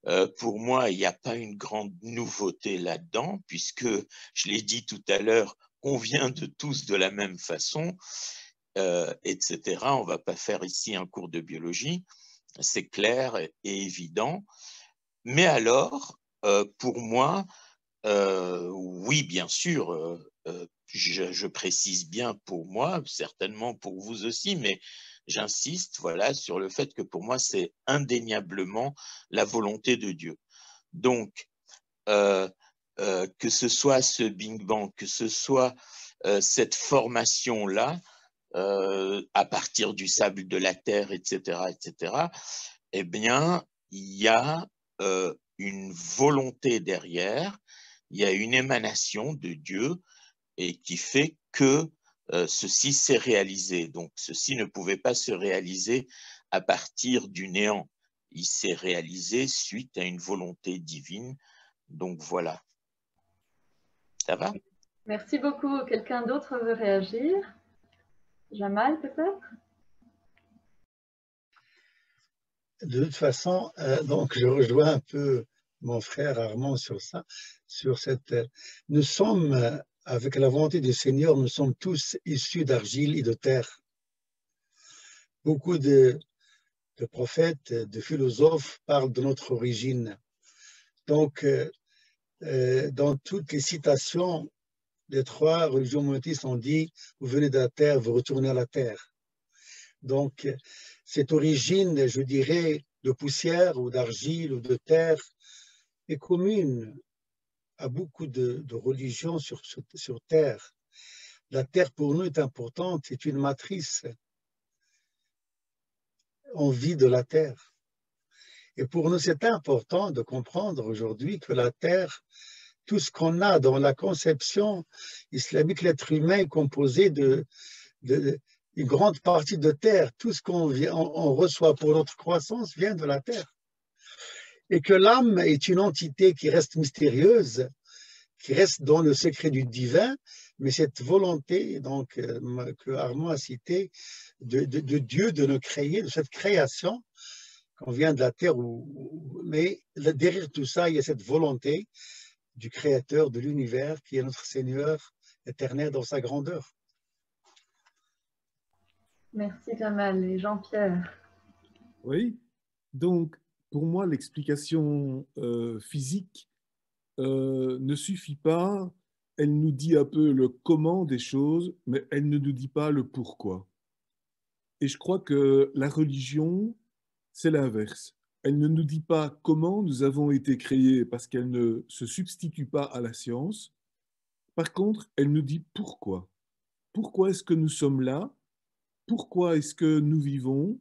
Euh, pour moi, il n'y a pas une grande nouveauté là-dedans, puisque, je l'ai dit tout à l'heure, on vient de tous de la même façon, euh, etc. On ne va pas faire ici un cours de biologie, c'est clair et, évident. Mais alors, euh, pour moi, oui, bien sûr, je, précise bien pour moi, certainement pour vous aussi, mais j'insiste voilà, sur le fait que pour moi, c'est indéniablement la volonté de Dieu. Donc, euh, euh, que ce soit ce Big Bang, que ce soit euh, cette formation-là, à partir du sable de la Terre, etc., etc., eh bien, il y a une volonté derrière, il y a une émanation de Dieu et qui fait que ceci s'est réalisé. Donc ceci ne pouvait pas se réaliser à partir du néant. Il s'est réalisé suite à une volonté divine. Donc voilà. Ça va? Merci beaucoup. Quelqu'un d'autre veut réagir? Jamal peut-être? De toute façon, euh, donc je rejoins un peu mon frère Armand sur ça, sur cette. Euh, nous sommes avec la volonté du Seigneur, nous sommes tous issus d'argile et de terre. Beaucoup de, prophètes, de philosophes parlent de notre origine. Donc, euh, euh, dans toutes les citations des trois religions monothéistes, on dit Vous venez de la terre, vous retournez à la terre. Donc, cette origine, je dirais, de poussière ou d'argile ou de terre est commune à beaucoup de, religions sur, sur, Terre. La Terre pour nous est importante, c'est une matrice. On vit de la Terre. Et pour nous, c'est important de comprendre aujourd'hui que la Terre, tout ce qu'on a dans la conception islamique, l'être humain est composé de, une grande partie de terre. Tout ce qu'on on reçoit pour notre croissance vient de la terre et que l'âme est une entité qui reste mystérieuse, qui reste dans le secret du divin, mais cette volonté donc, euh, que Armand a citée de, Dieu de nous créer, de cette création, qu'on vient de la terre, mais derrière tout ça, il y a cette volonté du Créateur de l'univers qui est notre Seigneur éternel dans sa grandeur. Merci Jamal et Jean-Pierre. Oui, donc pour moi, l'explication euh, physique euh, ne suffit pas. Elle nous dit un peu le comment des choses, mais elle ne nous dit pas le pourquoi. Et je crois que la religion, c'est l'inverse. Elle ne nous dit pas comment nous avons été créés parce qu'elle ne se substitue pas à la science. Par contre, elle nous dit pourquoi. Pourquoi est-ce que nous sommes là? Pourquoi est-ce que nous vivons?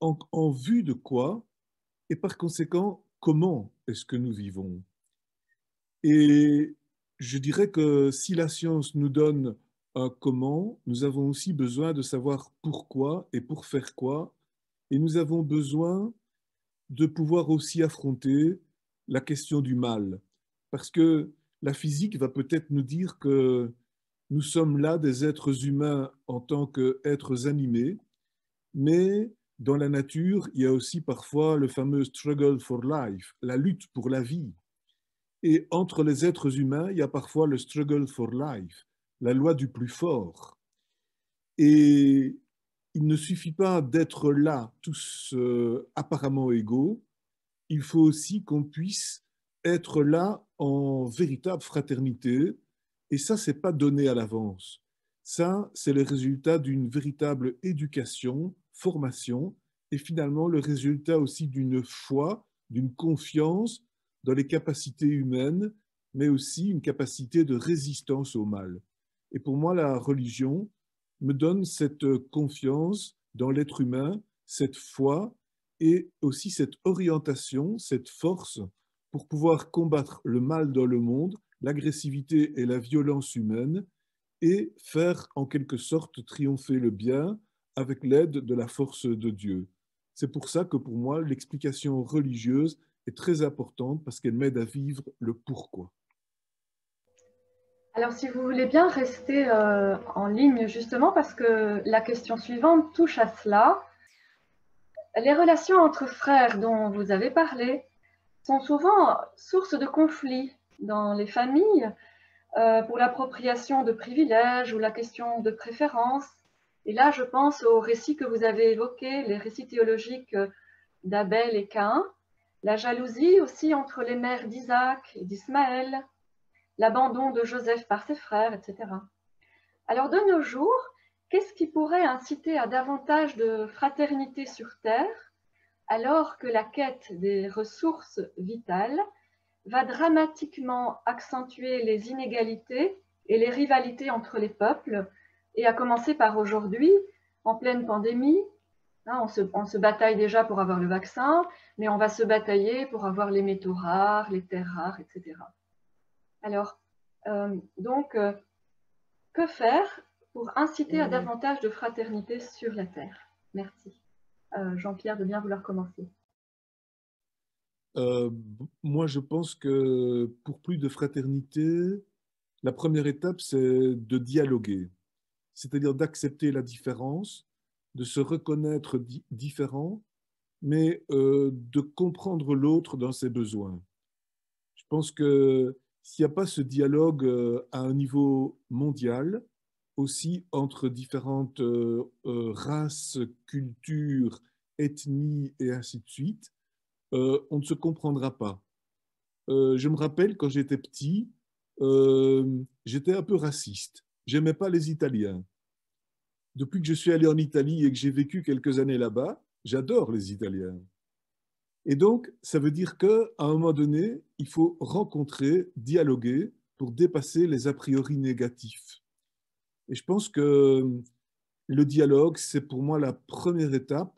En vue de quoi? Et par conséquent, comment est-ce que nous vivons? Et je dirais que si la science nous donne un comment, nous avons aussi besoin de savoir pourquoi et pour faire quoi. Et nous avons besoin de pouvoir aussi affronter la question du mal. Parce que la physique va peut-être nous dire que nous sommes là des êtres humains en tant qu'êtres animés, mais dans la nature, il y a aussi parfois le fameux struggle for life, la lutte pour la vie. Et entre les êtres humains, il y a parfois le struggle for life, la loi du plus fort. Et il ne suffit pas d'être là, tous euh, apparemment égaux, il faut aussi qu'on puisse être là en véritable fraternité. Et ça, c'est pas donné à l'avance. Ça, c'est le résultat d'une véritable éducation formation et finalement le résultat aussi d'une foi, d'une confiance dans les capacités humaines, mais aussi une capacité de résistance au mal. Et pour moi, la religion me donne cette confiance dans l'être humain, cette foi et aussi cette orientation, cette force pour pouvoir combattre le mal dans le monde, l'agressivité et la violence humaine, et faire en quelque sorte triompher le bien avec l'aide de la force de Dieu. C'est pour ça que pour moi, l'explication religieuse est très importante parce qu'elle m'aide à vivre le pourquoi. Alors, si vous voulez bien rester euh, en ligne, justement, parce que la question suivante touche à cela. Les relations entre frères dont vous avez parlé sont souvent source de conflits dans les familles euh, pour l'appropriation de privilèges ou la question de préférence. Et là, je pense aux récits que vous avez évoqués, les récits théologiques d'Abel et Caïn, la jalousie aussi entre les mères d'Isaac et d'Ismaël, l'abandon de Joseph par ses frères, etc. Alors de nos jours, qu'est-ce qui pourrait inciter à davantage de fraternité sur Terre alors que la quête des ressources vitales va dramatiquement accentuer les inégalités et les rivalités entre les peuples, et à commencer par aujourd'hui, en pleine pandémie, hein, on, se, bataille déjà pour avoir le vaccin, mais on va se batailler pour avoir les métaux rares, les terres rares, etc. Alors, euh, donc, euh, que faire pour inciter à davantage de fraternité sur la Terre? Merci. Euh, Jean-Pierre, de bien vouloir commencer. Moi, je pense que pour plus de fraternité, la première étape, c'est de dialoguer, c'est-à-dire d'accepter la différence, de se reconnaître différent, mais euh, de comprendre l'autre dans ses besoins. Je pense que s'il n'y a pas ce dialogue euh, à un niveau mondial, aussi entre différentes races, cultures, ethnies et ainsi de suite, euh, on ne se comprendra pas. Euh, je me rappelle quand j'étais petit, euh, j'étais un peu raciste. J'aimais pas les Italiens. Depuis que je suis allé en Italie et que j'ai vécu quelques années là-bas, j'adore les Italiens. Et donc, ça veut dire qu'à un moment donné, il faut rencontrer, dialoguer pour dépasser les a priori négatifs. Et je pense que le dialogue, c'est pour moi la première étape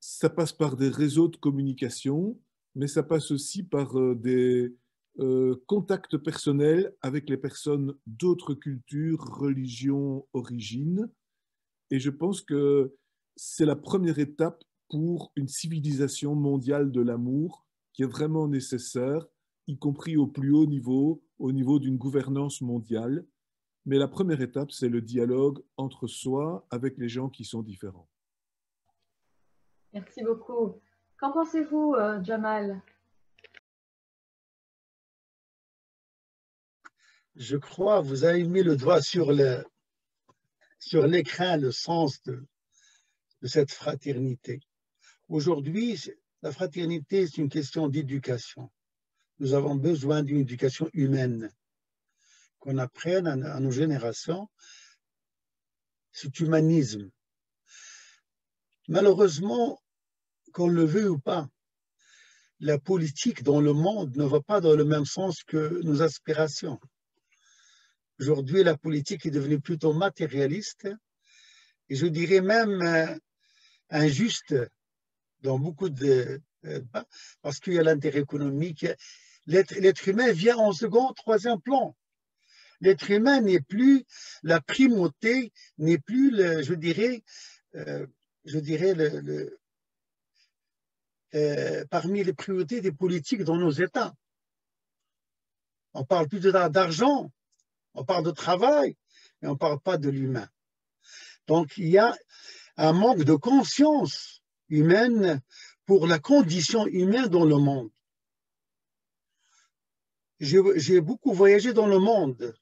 ça passe par des réseaux de communication, mais ça passe aussi par euh, des euh, contacts personnels avec les personnes d'autres cultures, religions, origines. Et je pense que c'est la première étape pour une civilisation mondiale de l'amour qui est vraiment nécessaire, y compris au plus haut niveau, au niveau d'une gouvernance mondiale. Mais la première étape, c'est le dialogue entre soi avec les gens qui sont différents. Merci beaucoup. Qu'en pensez-vous, euh, Jamal? Je crois, vous avez mis le doigt sur le sur l'écran, le sens de, de cette fraternité. Aujourd'hui, la fraternité, c'est une question d'éducation. Nous avons besoin d'une éducation humaine, qu'on apprenne à nos générations cet humanisme, Malheureusement, qu'on le veut ou pas, la politique dans le monde ne va pas dans le même sens que nos aspirations. Aujourd'hui, la politique est devenue plutôt matérialiste et je dirais même euh, injuste dans beaucoup de... Euh, parce qu'il y a l'intérêt économique. L'être humain vient en second, troisième plan. L'être humain n'est plus la primauté, n'est plus, le, je dirais, euh, je dirais, le, parmi les priorités des politiques dans nos États. On parle plus d'argent, on parle de travail, mais on ne parle pas de l'humain. Donc il y a un manque de conscience humaine pour la condition humaine dans le monde. J'ai beaucoup voyagé dans le monde,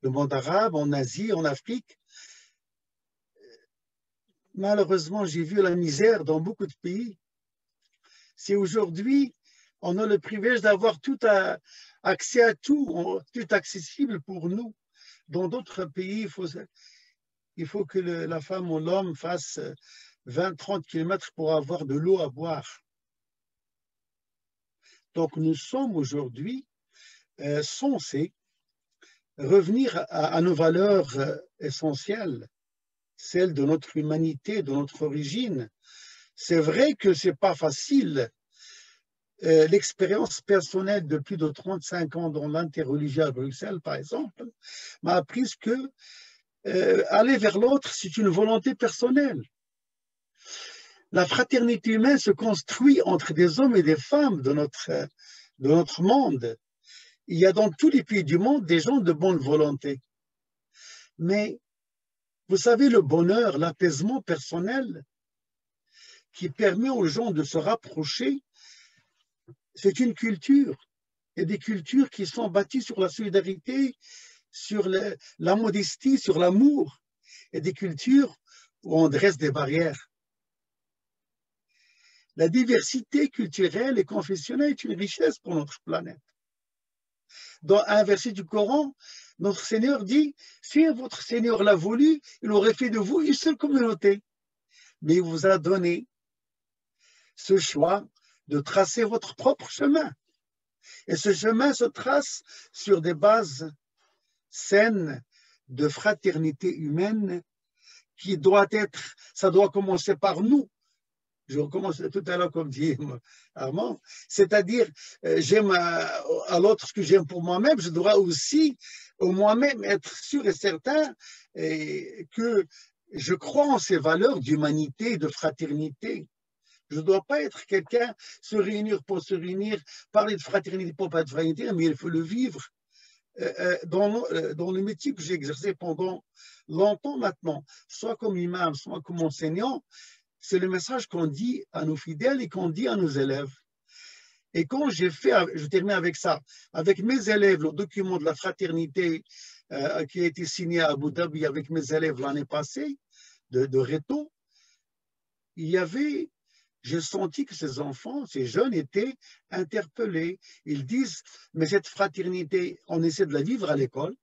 le monde arabe, en Asie, en Afrique, malheureusement, j'ai vu la misère dans beaucoup de pays. C'est aujourd'hui, on a le privilège d'avoir tout accès à tout, tout accessible pour nous. Dans d'autres pays, il faut, que la femme ou l'homme fasse 20-30 km pour avoir de l'eau à boire. Donc nous sommes aujourd'hui euh, censés revenir à, nos valeurs euh, essentielles celle de notre humanité, de notre origine. C'est vrai que ce n'est pas facile. Euh, l'expérience personnelle de plus de 35 ans dans l'interreligion à Bruxelles, par exemple, m'a appris que euh, aller vers l'autre, c'est une volonté personnelle. La fraternité humaine se construit entre des hommes et des femmes de notre, de notre monde. Il y a dans tous les pays du monde des gens de bonne volonté. Mais vous savez, le bonheur, l'apaisement personnel qui permet aux gens de se rapprocher, c'est une culture. A des cultures qui sont bâties sur la solidarité, sur la modestie, sur l'amour. et des cultures où on dresse des barrières. La diversité culturelle et confessionnelle est une richesse pour notre planète. Dans un verset du Coran, notre Seigneur dit, si votre Seigneur l'a voulu, il aurait fait de vous une seule communauté. Mais il vous a donné ce choix de tracer votre propre chemin. Et ce chemin se trace sur des bases saines de fraternité humaine qui doit être, ça doit commencer par nous. Je recommence tout à l'heure comme dit Armand, c'est-à-dire euh, j'aime à, l'autre ce que j'aime pour moi-même, je dois aussi au moi-même être sûr et certain que je crois en ces valeurs d'humanité, de fraternité. Je ne dois pas être quelqu'un, se réunir pour se réunir, parler de fraternité pour pas de fraternité, mais il faut le vivre. Euh, euh, dans, euh, dans le métier que j'ai exercé pendant longtemps maintenant, soit comme imam, soit comme enseignant, c'est le message qu'on dit à nos fidèles et qu'on dit à nos élèves. Et quand j'ai fait, je termine avec ça, avec mes élèves, le document de la fraternité qui a été signé à Abu Dhabi avec mes élèves l'année passée, de, de Reto, il y avait j'ai senti que ces enfants, ces jeunes étaient interpellés. Ils disent, mais cette fraternité, on essaie de la vivre à l'école,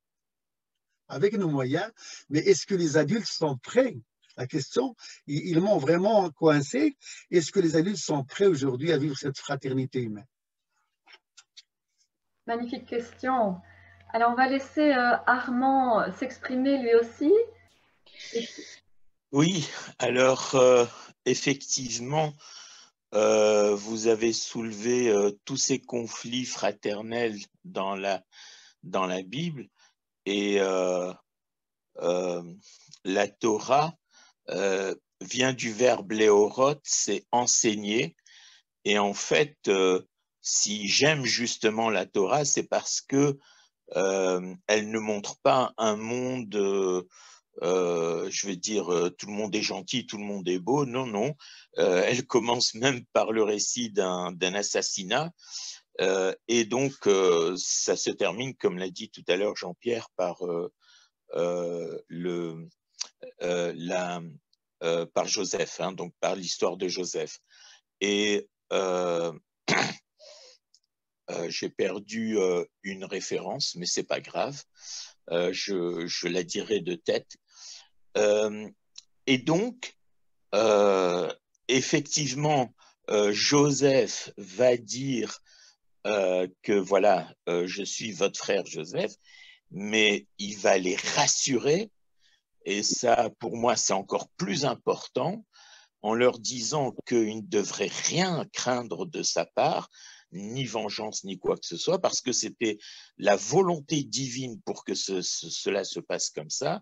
avec nos moyens, mais est-ce que les adultes sont prêts? La question, ils, m'ont vraiment coincé. Est-ce que les adultes sont prêts aujourd'hui à vivre cette fraternité humaine? Magnifique question. Alors, on va laisser euh, Armand s'exprimer lui aussi. Oui, alors euh, effectivement, euh, vous avez soulevé euh, tous ces conflits fraternels dans la, dans la Bible et euh, la Torah vient du verbe léorot, c'est enseigner. Et en fait, si j'aime justement la Torah, c'est parce que elle ne montre pas un monde euh, je veux dire, euh, tout le monde est gentil, tout le monde est beau. Non, non. Euh, elle commence même par le récit d'un assassinat. et donc, ça se termine, comme l'a dit tout à l'heure Jean-Pierre, par, le, la, par Joseph, hein, donc par l'histoire de Joseph. Et j'ai perdu une référence, mais c'est pas grave. je, la dirai de tête. Euh, et donc, euh, effectivement, euh, Joseph va dire que voilà, je suis votre frère Joseph, mais il va les rassurer, et ça, pour moi, c'est encore plus important, en leur disant qu'ils ne devraient rien craindre de sa part, ni vengeance, ni quoi que ce soit, parce que c'était la volonté divine pour que cela se passe comme ça.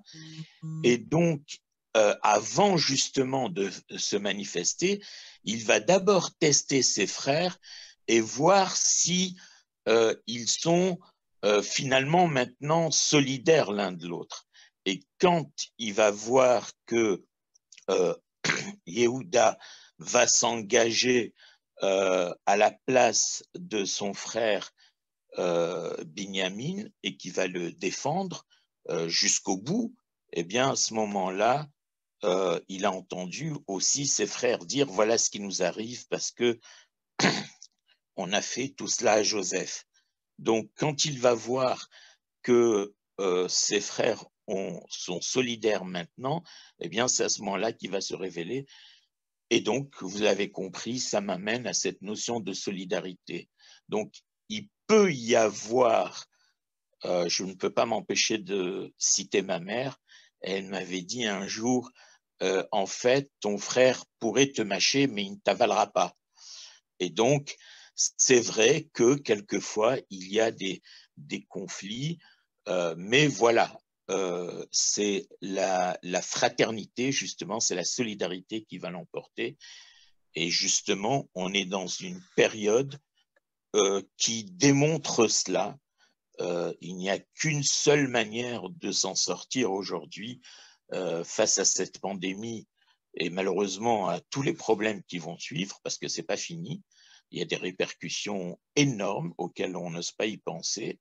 Et donc, euh, avant justement de se manifester, il va d'abord tester ses frères et voir si euh, ils sont euh, finalement maintenant solidaires l'un de l'autre. Et quand il va voir que Yehuda va s'engager euh, à la place de son frère euh, Binyamin et qui va le défendre euh, jusqu'au bout, eh bien, à ce moment-là, il a entendu aussi ses frères dire voilà ce qui nous arrive parce que on a fait tout cela à Joseph. Donc, quand il va voir que ses frères sont solidaires maintenant, eh bien, c'est à ce moment-là qu'il va se révéler et donc, vous avez compris, ça m'amène à cette notion de solidarité. Donc, il peut y avoir, euh, je ne peux pas m'empêcher de citer ma mère, elle m'avait dit un jour, euh, en fait, ton frère pourrait te mâcher, mais il ne t'avalera pas. Et donc, c'est vrai que quelquefois, il y a des, des conflits, euh, mais voilà, euh, c'est la, fraternité, justement, c'est la solidarité qui va l'emporter. Et justement, on est dans une période euh, qui démontre cela. Euh, il n'y a qu'une seule manière de s'en sortir aujourd'hui face à cette pandémie et malheureusement à tous les problèmes qui vont suivre, parce que c'est pas fini. Il y a des répercussions énormes auxquelles on n'ose pas y penser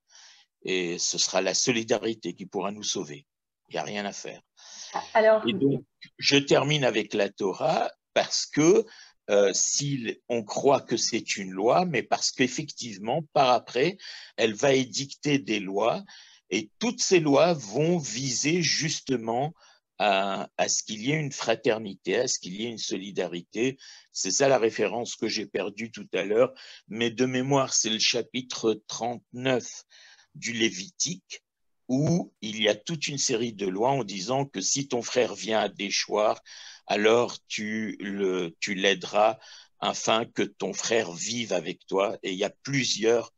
et ce sera la solidarité qui pourra nous sauver. Il n'y a rien à faire. Alors... Et donc, je termine avec la Torah parce que euh, si on croit que c'est une loi, mais parce qu'effectivement, par après, elle va édicter des lois et toutes ces lois vont viser justement à, ce qu'il y ait une fraternité, à ce qu'il y ait une solidarité. C'est ça la référence que j'ai perdue tout à l'heure, mais de mémoire, c'est le chapitre 39 du Lévitique où il y a toute une série de lois en disant que si ton frère vient à déchoir, alors tu l'aideras afin que ton frère vive avec toi. Et il y a plusieurs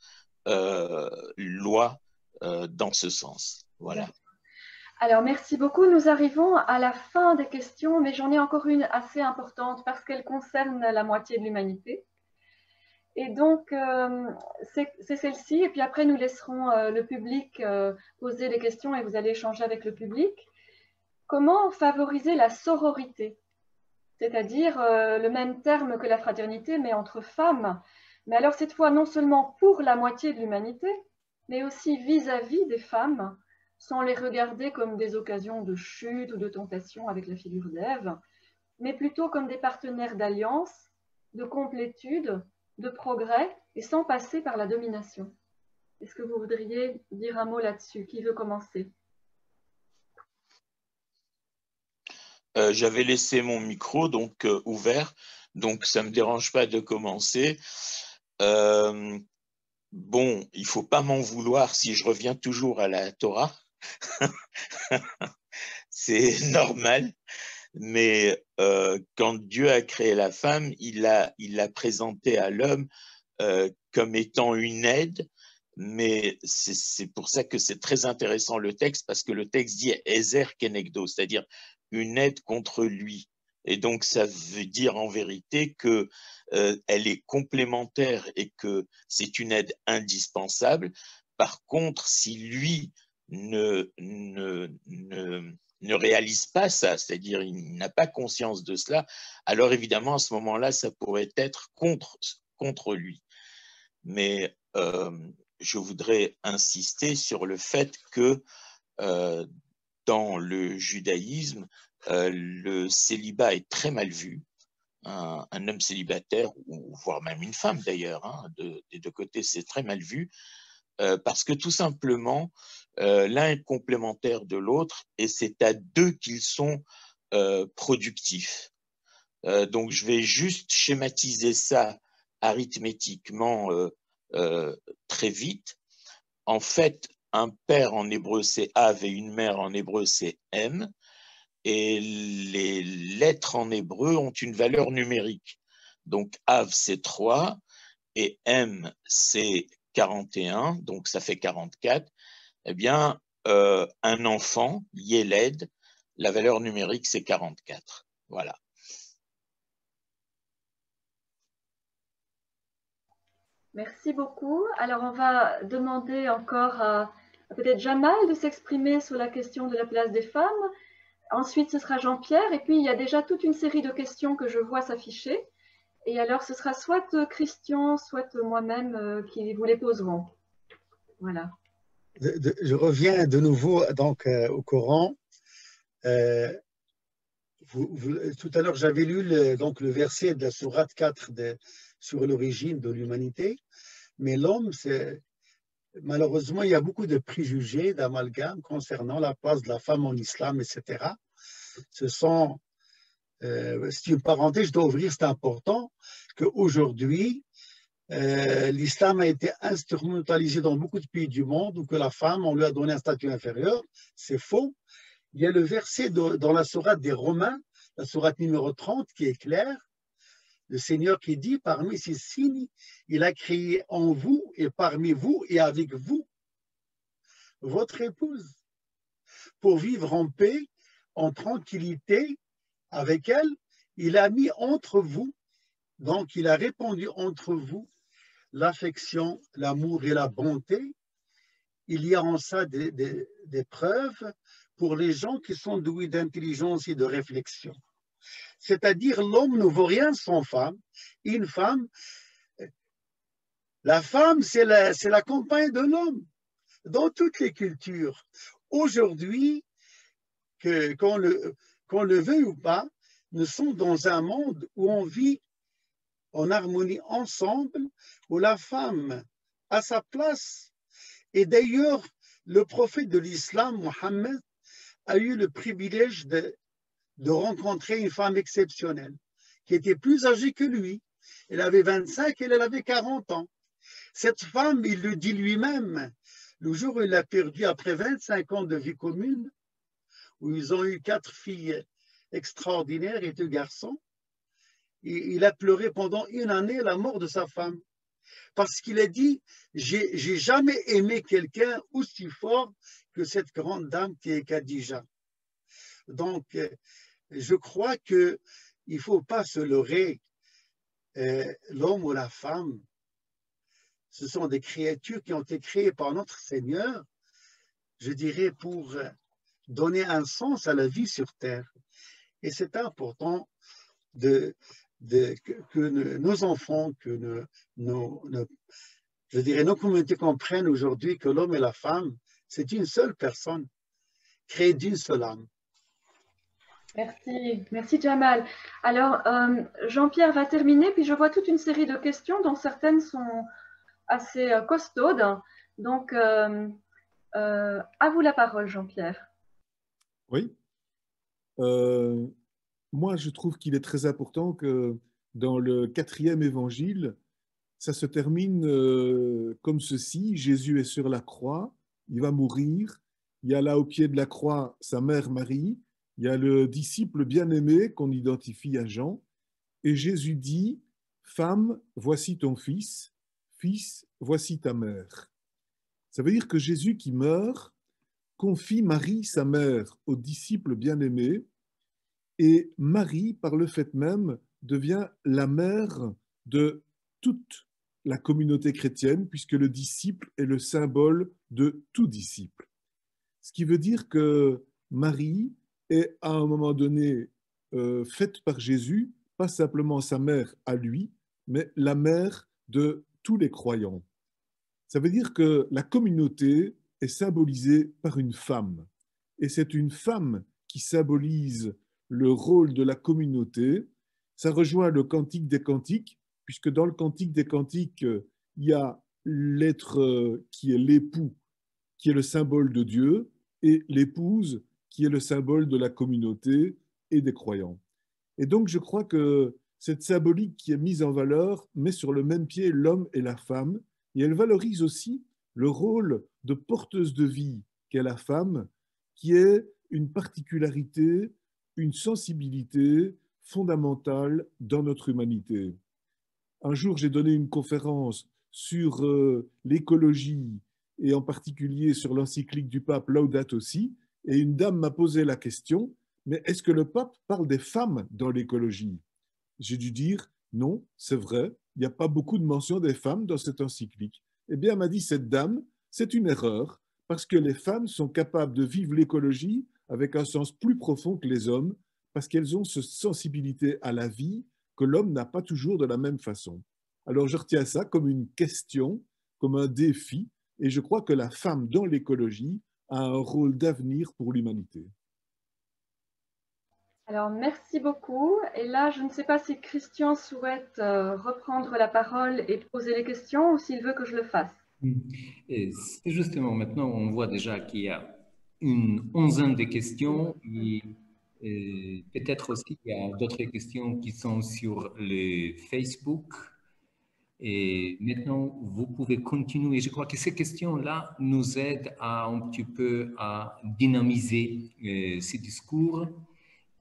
euh, lois euh, dans ce sens. Voilà. Alors, merci beaucoup. Nous arrivons à la fin des questions, mais j'en ai encore une assez importante parce qu'elle concerne la moitié de l'humanité. Et donc, euh, c'est celle-ci. Et puis après, nous laisserons le public poser des questions et vous allez échanger avec le public. Comment favoriser la sororité? C'est-à-dire euh, le même terme que la fraternité, mais entre femmes. Mais alors cette fois, non seulement pour la moitié de l'humanité, mais aussi vis-à-vis des femmes, sans les regarder comme des occasions de chute ou de tentation avec la figure d'Ève, mais plutôt comme des partenaires d'alliance, de complétude, de progrès, et sans passer par la domination. Est-ce que vous voudriez dire un mot là-dessus? Qui veut commencer? Euh, j'avais laissé mon micro donc euh, ouvert, donc ça ne me dérange pas de commencer. Euh, bon, il faut pas m'en vouloir si je reviens toujours à la Torah. C'est normal. Mais quand Dieu a créé la femme, il l'a il l'a présenté à l'homme comme étant une aide mais c'est pour ça que c'est très intéressant le texte, parce que le texte dit Ezer Kenegdo, c'est-à-dire une aide contre lui. Et donc, ça veut dire en vérité que euh, elle est complémentaire et que c'est une aide indispensable. Par contre, si lui ne, ne, ne, ne réalise pas ça, c'est-à-dire il n'a pas conscience de cela, alors évidemment, à ce moment-là, ça pourrait être contre, contre lui. Mais euh, je voudrais insister sur le fait que euh, dans le judaïsme, euh, le célibat est très mal vu. Un, homme célibataire, ou voire même une femme d'ailleurs, hein, des deux côtés, c'est très mal vu, parce que tout simplement, euh, l'un est complémentaire de l'autre, et c'est à deux qu'ils sont productifs. donc, je vais juste schématiser ça arithmétiquement très vite. En fait, un père en hébreu c'est Av et une mère en hébreu c'est M. Et les lettres en hébreu ont une valeur numérique. Donc Av c'est 3 et M c'est 41, donc ça fait 44. Eh bien, euh, un enfant, Yeled, la valeur numérique c'est 44. Voilà. Merci beaucoup. Alors, on va demander encore à peut-être Jamal de s'exprimer sur la question de la place des femmes. Ensuite, ce sera Jean-Pierre. Et puis, il y a déjà toute une série de questions que je vois s'afficher. Et alors, ce sera soit Christian, soit moi-même euh, qui vous les poseront. Voilà. Je reviens de nouveau donc euh, au Coran. Euh, tout à l'heure, j'avais lu le, donc, le verset de la Sourate 4 de, sur l'origine de l'humanité, mais l'homme, malheureusement, il y a beaucoup de préjugés, d'amalgames concernant la place de la femme en islam, etc. Ce sont, euh, c'est une parenthèse, je dois ouvrir, c'est important, qu'aujourd'hui, euh, l'islam a été instrumentalisé dans beaucoup de pays du monde où que la femme, on lui a donné un statut inférieur. C'est faux. Il y a le verset dans la sourate des Romains, la sourate numéro 30, qui est clair le Seigneur qui dit, parmi ces signes, il a créé en vous et parmi vous et avec vous votre épouse pour vivre en paix, en tranquillité avec elle. Il a mis entre vous, donc il a répandu entre vous l'affection, l'amour et la bonté. Il y a en ça des, des preuves pour les gens qui sont doués d'intelligence et de réflexion. C'est-à-dire l'homme ne vaut rien sans femme. Une femme, la femme, c'est la, la compagne de l'homme dans toutes les cultures. Aujourd'hui, qu'on le, le veuille ou pas, nous sommes dans un monde où on vit en harmonie ensemble, où la femme a sa place. Et d'ailleurs, le prophète de l'islam, Mohammed, a eu le privilège de, de rencontrer une femme exceptionnelle, qui était plus âgée que lui. Elle avait 25 et elle avait 40 ans. Cette femme, il le dit lui-même, le jour où il l'a perdu après 25 ans de vie commune, où ils ont eu quatre filles extraordinaires et deux garçons, il a pleuré pendant une année la mort de sa femme. Parce qu'il a dit, j'ai jamais aimé quelqu'un aussi fort que cette grande dame qui est Khadija. Donc, je crois qu'il ne faut pas se leurrer. Euh, l'homme ou la femme, ce sont des créatures qui ont été créées par notre Seigneur, je dirais, pour donner un sens à la vie sur Terre. Et c'est important de, que, nos enfants, que nos, je dirais, nos communautés comprennent aujourd'hui que l'homme et la femme, c'est une seule personne, créée d'une seule âme. Merci, merci Jamal. Alors, euh, Jean-Pierre va terminer, puis je vois toute une série de questions dont certaines sont assez euh, costaudes. Donc, euh, à vous la parole, Jean-Pierre. Oui moi, je trouve qu'il est très important que dans le quatrième évangile, ça se termine euh, comme ceci. Jésus est sur la croix, il va mourir. Il y a là au pied de la croix sa mère Marie. Il y a le disciple bien-aimé qu'on identifie à Jean. Et Jésus dit, Femme, voici ton fils. Fils, voici ta mère. Ça veut dire que Jésus qui meurt confie Marie, sa mère, au disciple bien-aimé et Marie, par le fait même, devient la mère de toute la communauté chrétienne, puisque le disciple est le symbole de tout disciple. Ce qui veut dire que Marie est à un moment donné euh, faite par Jésus, pas simplement sa mère à lui, mais la mère de tous les croyants. Ça veut dire que la communauté est symbolisée par une femme. Et c'est une femme qui symbolise le rôle de la communauté. Ça rejoint le cantique des cantiques, puisque dans le cantique des cantiques, euh, il y a l'être euh, qui est l'époux, qui est le symbole de Dieu, et l'épouse, qui est le symbole de la communauté et des croyants. Et donc, je crois que cette symbolique qui est mise en valeur met sur le même pied l'homme et la femme, et elle valorise aussi le rôle de porteuse de vie qu'est la femme, qui est une particularité une sensibilité fondamentale dans notre humanité. Un jour, j'ai donné une conférence sur euh, l'écologie et en particulier sur l'encyclique du pape Laudato Si, et une dame m'a posé la question, mais est-ce que le pape parle des femmes dans l'écologie? J'ai dû dire, non, c'est vrai, il n'y a pas beaucoup de mention des femmes dans cette encyclique. Eh bien, m'a dit cette dame, c'est une erreur, parce que les femmes sont capables de vivre l'écologie avec un sens plus profond que les hommes, parce qu'elles ont cette sensibilité à la vie que l'homme n'a pas toujours de la même façon. Alors je retiens ça comme une question, comme un défi, et je crois que la femme dans l'écologie a un rôle d'avenir pour l'humanité. Alors, merci beaucoup. Et là, je ne sais pas si Christian souhaite euh, reprendre la parole et poser les questions ou s'il veut que je le fasse. C'est justement maintenant, on voit déjà qu'il y a une onzaine de questions et, peut-être aussi il y a d'autres questions qui sont sur le Facebook. Et maintenant, vous pouvez continuer. Je crois que ces questions-là nous aident à un petit peu à dynamiser euh, ces discours.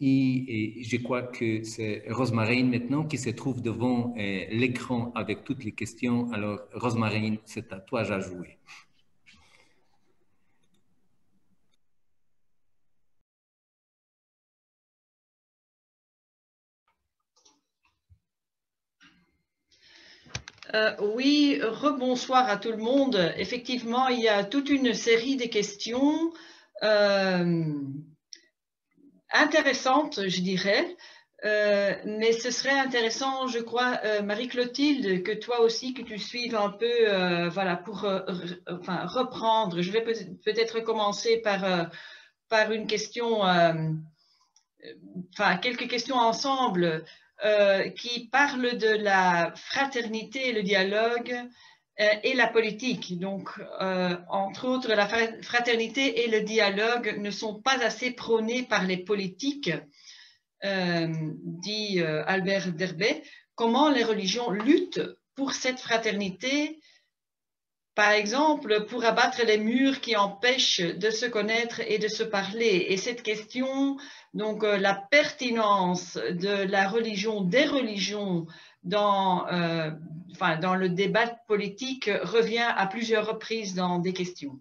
Et, je crois que c'est Rosemarine maintenant qui se trouve devant euh, l'écran avec toutes les questions. Alors, Rosemarine, c'est à toi à jouer. Euh, oui, rebonsoir à tout le monde. Effectivement, il y a toute une série de questions euh, intéressantes, je dirais. Euh, mais ce serait intéressant, je crois, Marie-Clotilde, que toi aussi, que tu suives un peu, voilà, pour reprendre. Je vais peut-être commencer par, par une question, enfin, quelques questions ensemble. Qui parle de la fraternité le dialogue et la politique. Donc, entre autres, la fraternité et le dialogue ne sont pas assez prônés par les politiques, dit Albert Derbet. Comment les religions luttent pour cette fraternité par exemple, pour abattre les murs qui empêchent de se connaître et de se parler. Et cette question, donc euh, la pertinence de la religion, des religions dans, euh, dans le débat politique revient à plusieurs reprises dans des questions.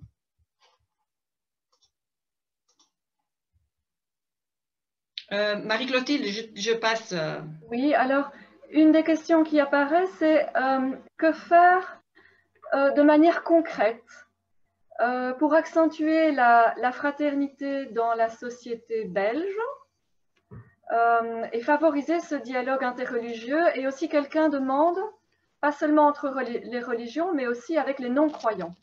Euh, Marie-Clotilde, je, passe. Oui, alors, une des questions qui apparaît, c'est que faire de manière concrète euh, pour accentuer la, fraternité dans la société belge euh, et favoriser ce dialogue interreligieux. Et aussi quelqu'un demande, pas seulement entre les religions, mais aussi avec les non-croyants.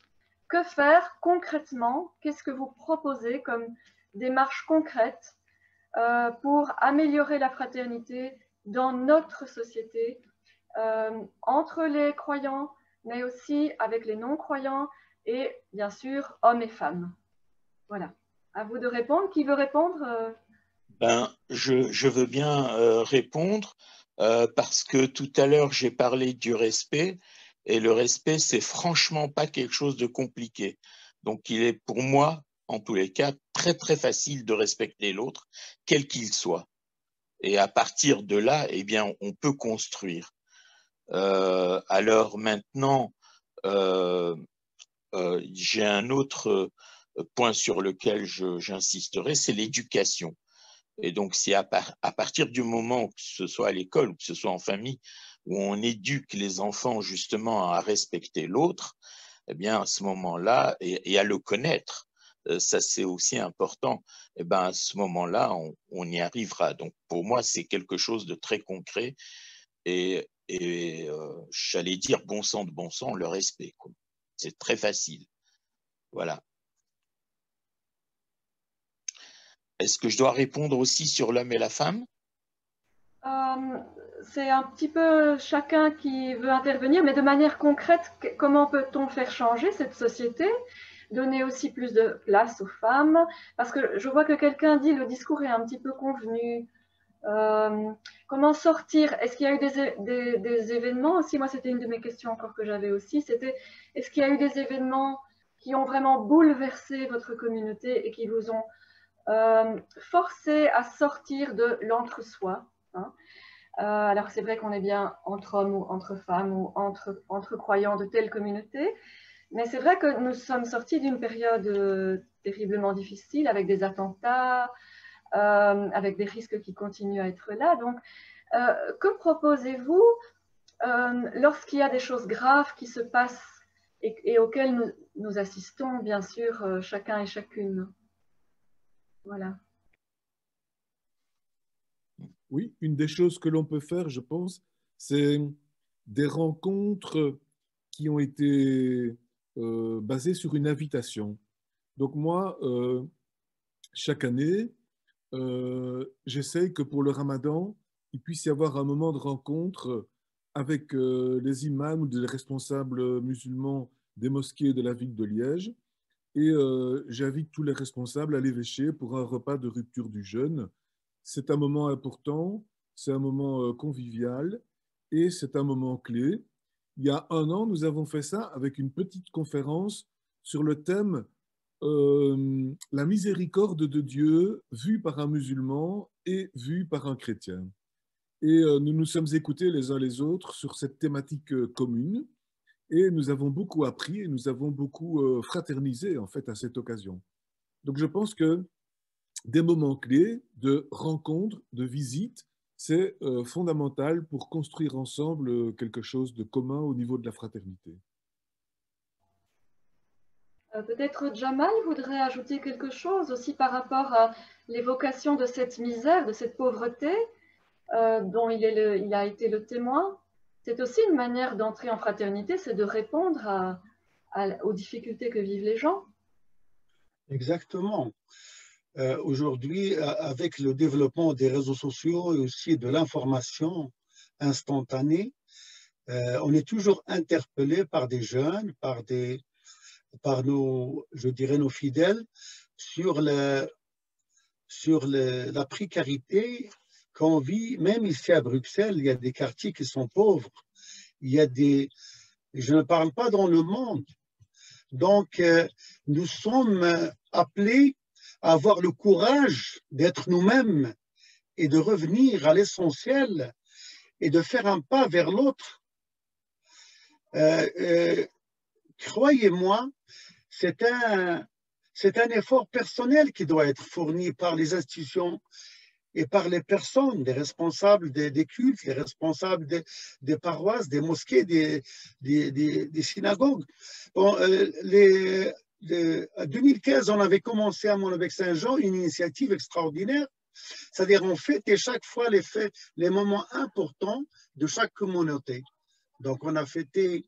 Que faire concrètement? Qu'est-ce que vous proposez comme démarche concrète pour améliorer la fraternité dans notre société entre les croyants, mais aussi avec les non-croyants et bien sûr hommes et femmes. Voilà. À vous de répondre. Qui veut répondre euh? ben, je, veux bien euh, répondre euh, parce que tout à l'heure j'ai parlé du respect et le respect c'est franchement pas quelque chose de compliqué. Donc il est pour moi en tous les cas très très facile de respecter l'autre quel qu'il soit. Et à partir de là, eh bien, on peut construire. Euh, alors maintenant, euh, euh, j'ai un autre point sur lequel j'insisterai, c'est l'éducation. Et donc, c'est à, partir du moment, que ce soit à l'école ou que ce soit en famille, où on éduque les enfants justement à respecter l'autre, eh bien, à ce moment-là, et, à le connaître, ça c'est aussi important, eh bien, à ce moment-là, on, on, y arrivera. Donc, pour moi, c'est quelque chose de très concret. Et, et euh, j'allais dire bon sang de bon sang, le respect. C'est très facile. Voilà. Est-ce que je dois répondre aussi sur l'homme et la femme? Euh, C'est un petit peu chacun qui veut intervenir, mais de manière concrète, comment peut-on faire changer cette société? Donner aussi plus de place aux femmes? Parce que je vois que quelqu'un dit le discours est un petit peu convenu. Euh, comment sortir? Est-ce qu'il y a eu des, événements aussi? Moi, c'était une de mes questions encore que j'avais aussi. C'était est-ce qu'il y a eu des événements qui ont vraiment bouleversé votre communauté et qui vous ont euh, forcé à sortir de l'entre-soi hein? euh, Alors, c'est vrai qu'on est bien entre hommes ou entre femmes ou entre, entre croyants de telle communauté, mais c'est vrai que nous sommes sortis d'une période terriblement difficile avec des attentats, avec des risques qui continuent à être là. Donc, euh, que proposez-vous euh, lorsqu'il y a des choses graves qui se passent et, auxquelles nous, assistons, bien sûr, chacun et chacune? Voilà. Oui, une des choses que l'on peut faire, je pense, c'est des rencontres qui ont été basées sur une invitation. Donc moi, chaque année, euh, j'essaye que pour le ramadan, il puisse y avoir un moment de rencontre avec euh, les imams ou les responsables musulmans des mosquées de la ville de Liège. Et euh, j'invite tous les responsables à l'évêché pour un repas de rupture du jeûne. C'est un moment important, c'est un moment convivial et c'est un moment clé. Il y a un an, nous avons fait ça avec une petite conférence sur le thème euh, la miséricorde de Dieu vue par un musulman et vue par un chrétien. Et euh, nous nous sommes écoutés les uns les autres sur cette thématique euh, commune et nous avons beaucoup appris et nous avons beaucoup fraternisé en fait à cette occasion. Donc je pense que des moments clés de rencontres, de visites, c'est fondamental pour construire ensemble quelque chose de commun au niveau de la fraternité. Euh, peut-être Jamal voudrait ajouter quelque chose aussi par rapport à l'évocation de cette misère, de cette pauvreté euh, dont il, a été le témoin. C'est aussi une manière d'entrer en fraternité, c'est de répondre aux difficultés que vivent les gens. Exactement. euh, aujourd'hui, avec le développement des réseaux sociaux et aussi de l'information instantanée, on est toujours interpellé par des jeunes, par, des, par nos, je dirais, nos fidèles sur, le, sur la précarité qu'on vit, même ici à Bruxelles, il y a des quartiers qui sont pauvres. Il y a des, je ne parle pas dans le monde. Donc, euh, nous sommes appelés à avoir le courage d'être nous-mêmes et de revenir à l'essentiel et de faire un pas vers l'autre. Euh, euh, croyez-moi, c'est un, c'est un effort personnel qui doit être fourni par les institutions et par les personnes, les responsables des, cultes, les responsables des, paroisses, des mosquées, des, des, synagogues. Euh, en 2015, on avait commencé à Montlebec-Saint-Jean une initiative extraordinaire, c'est-à-dire on fêtait chaque fois les, les moments importants de chaque communauté. Donc on a fêté,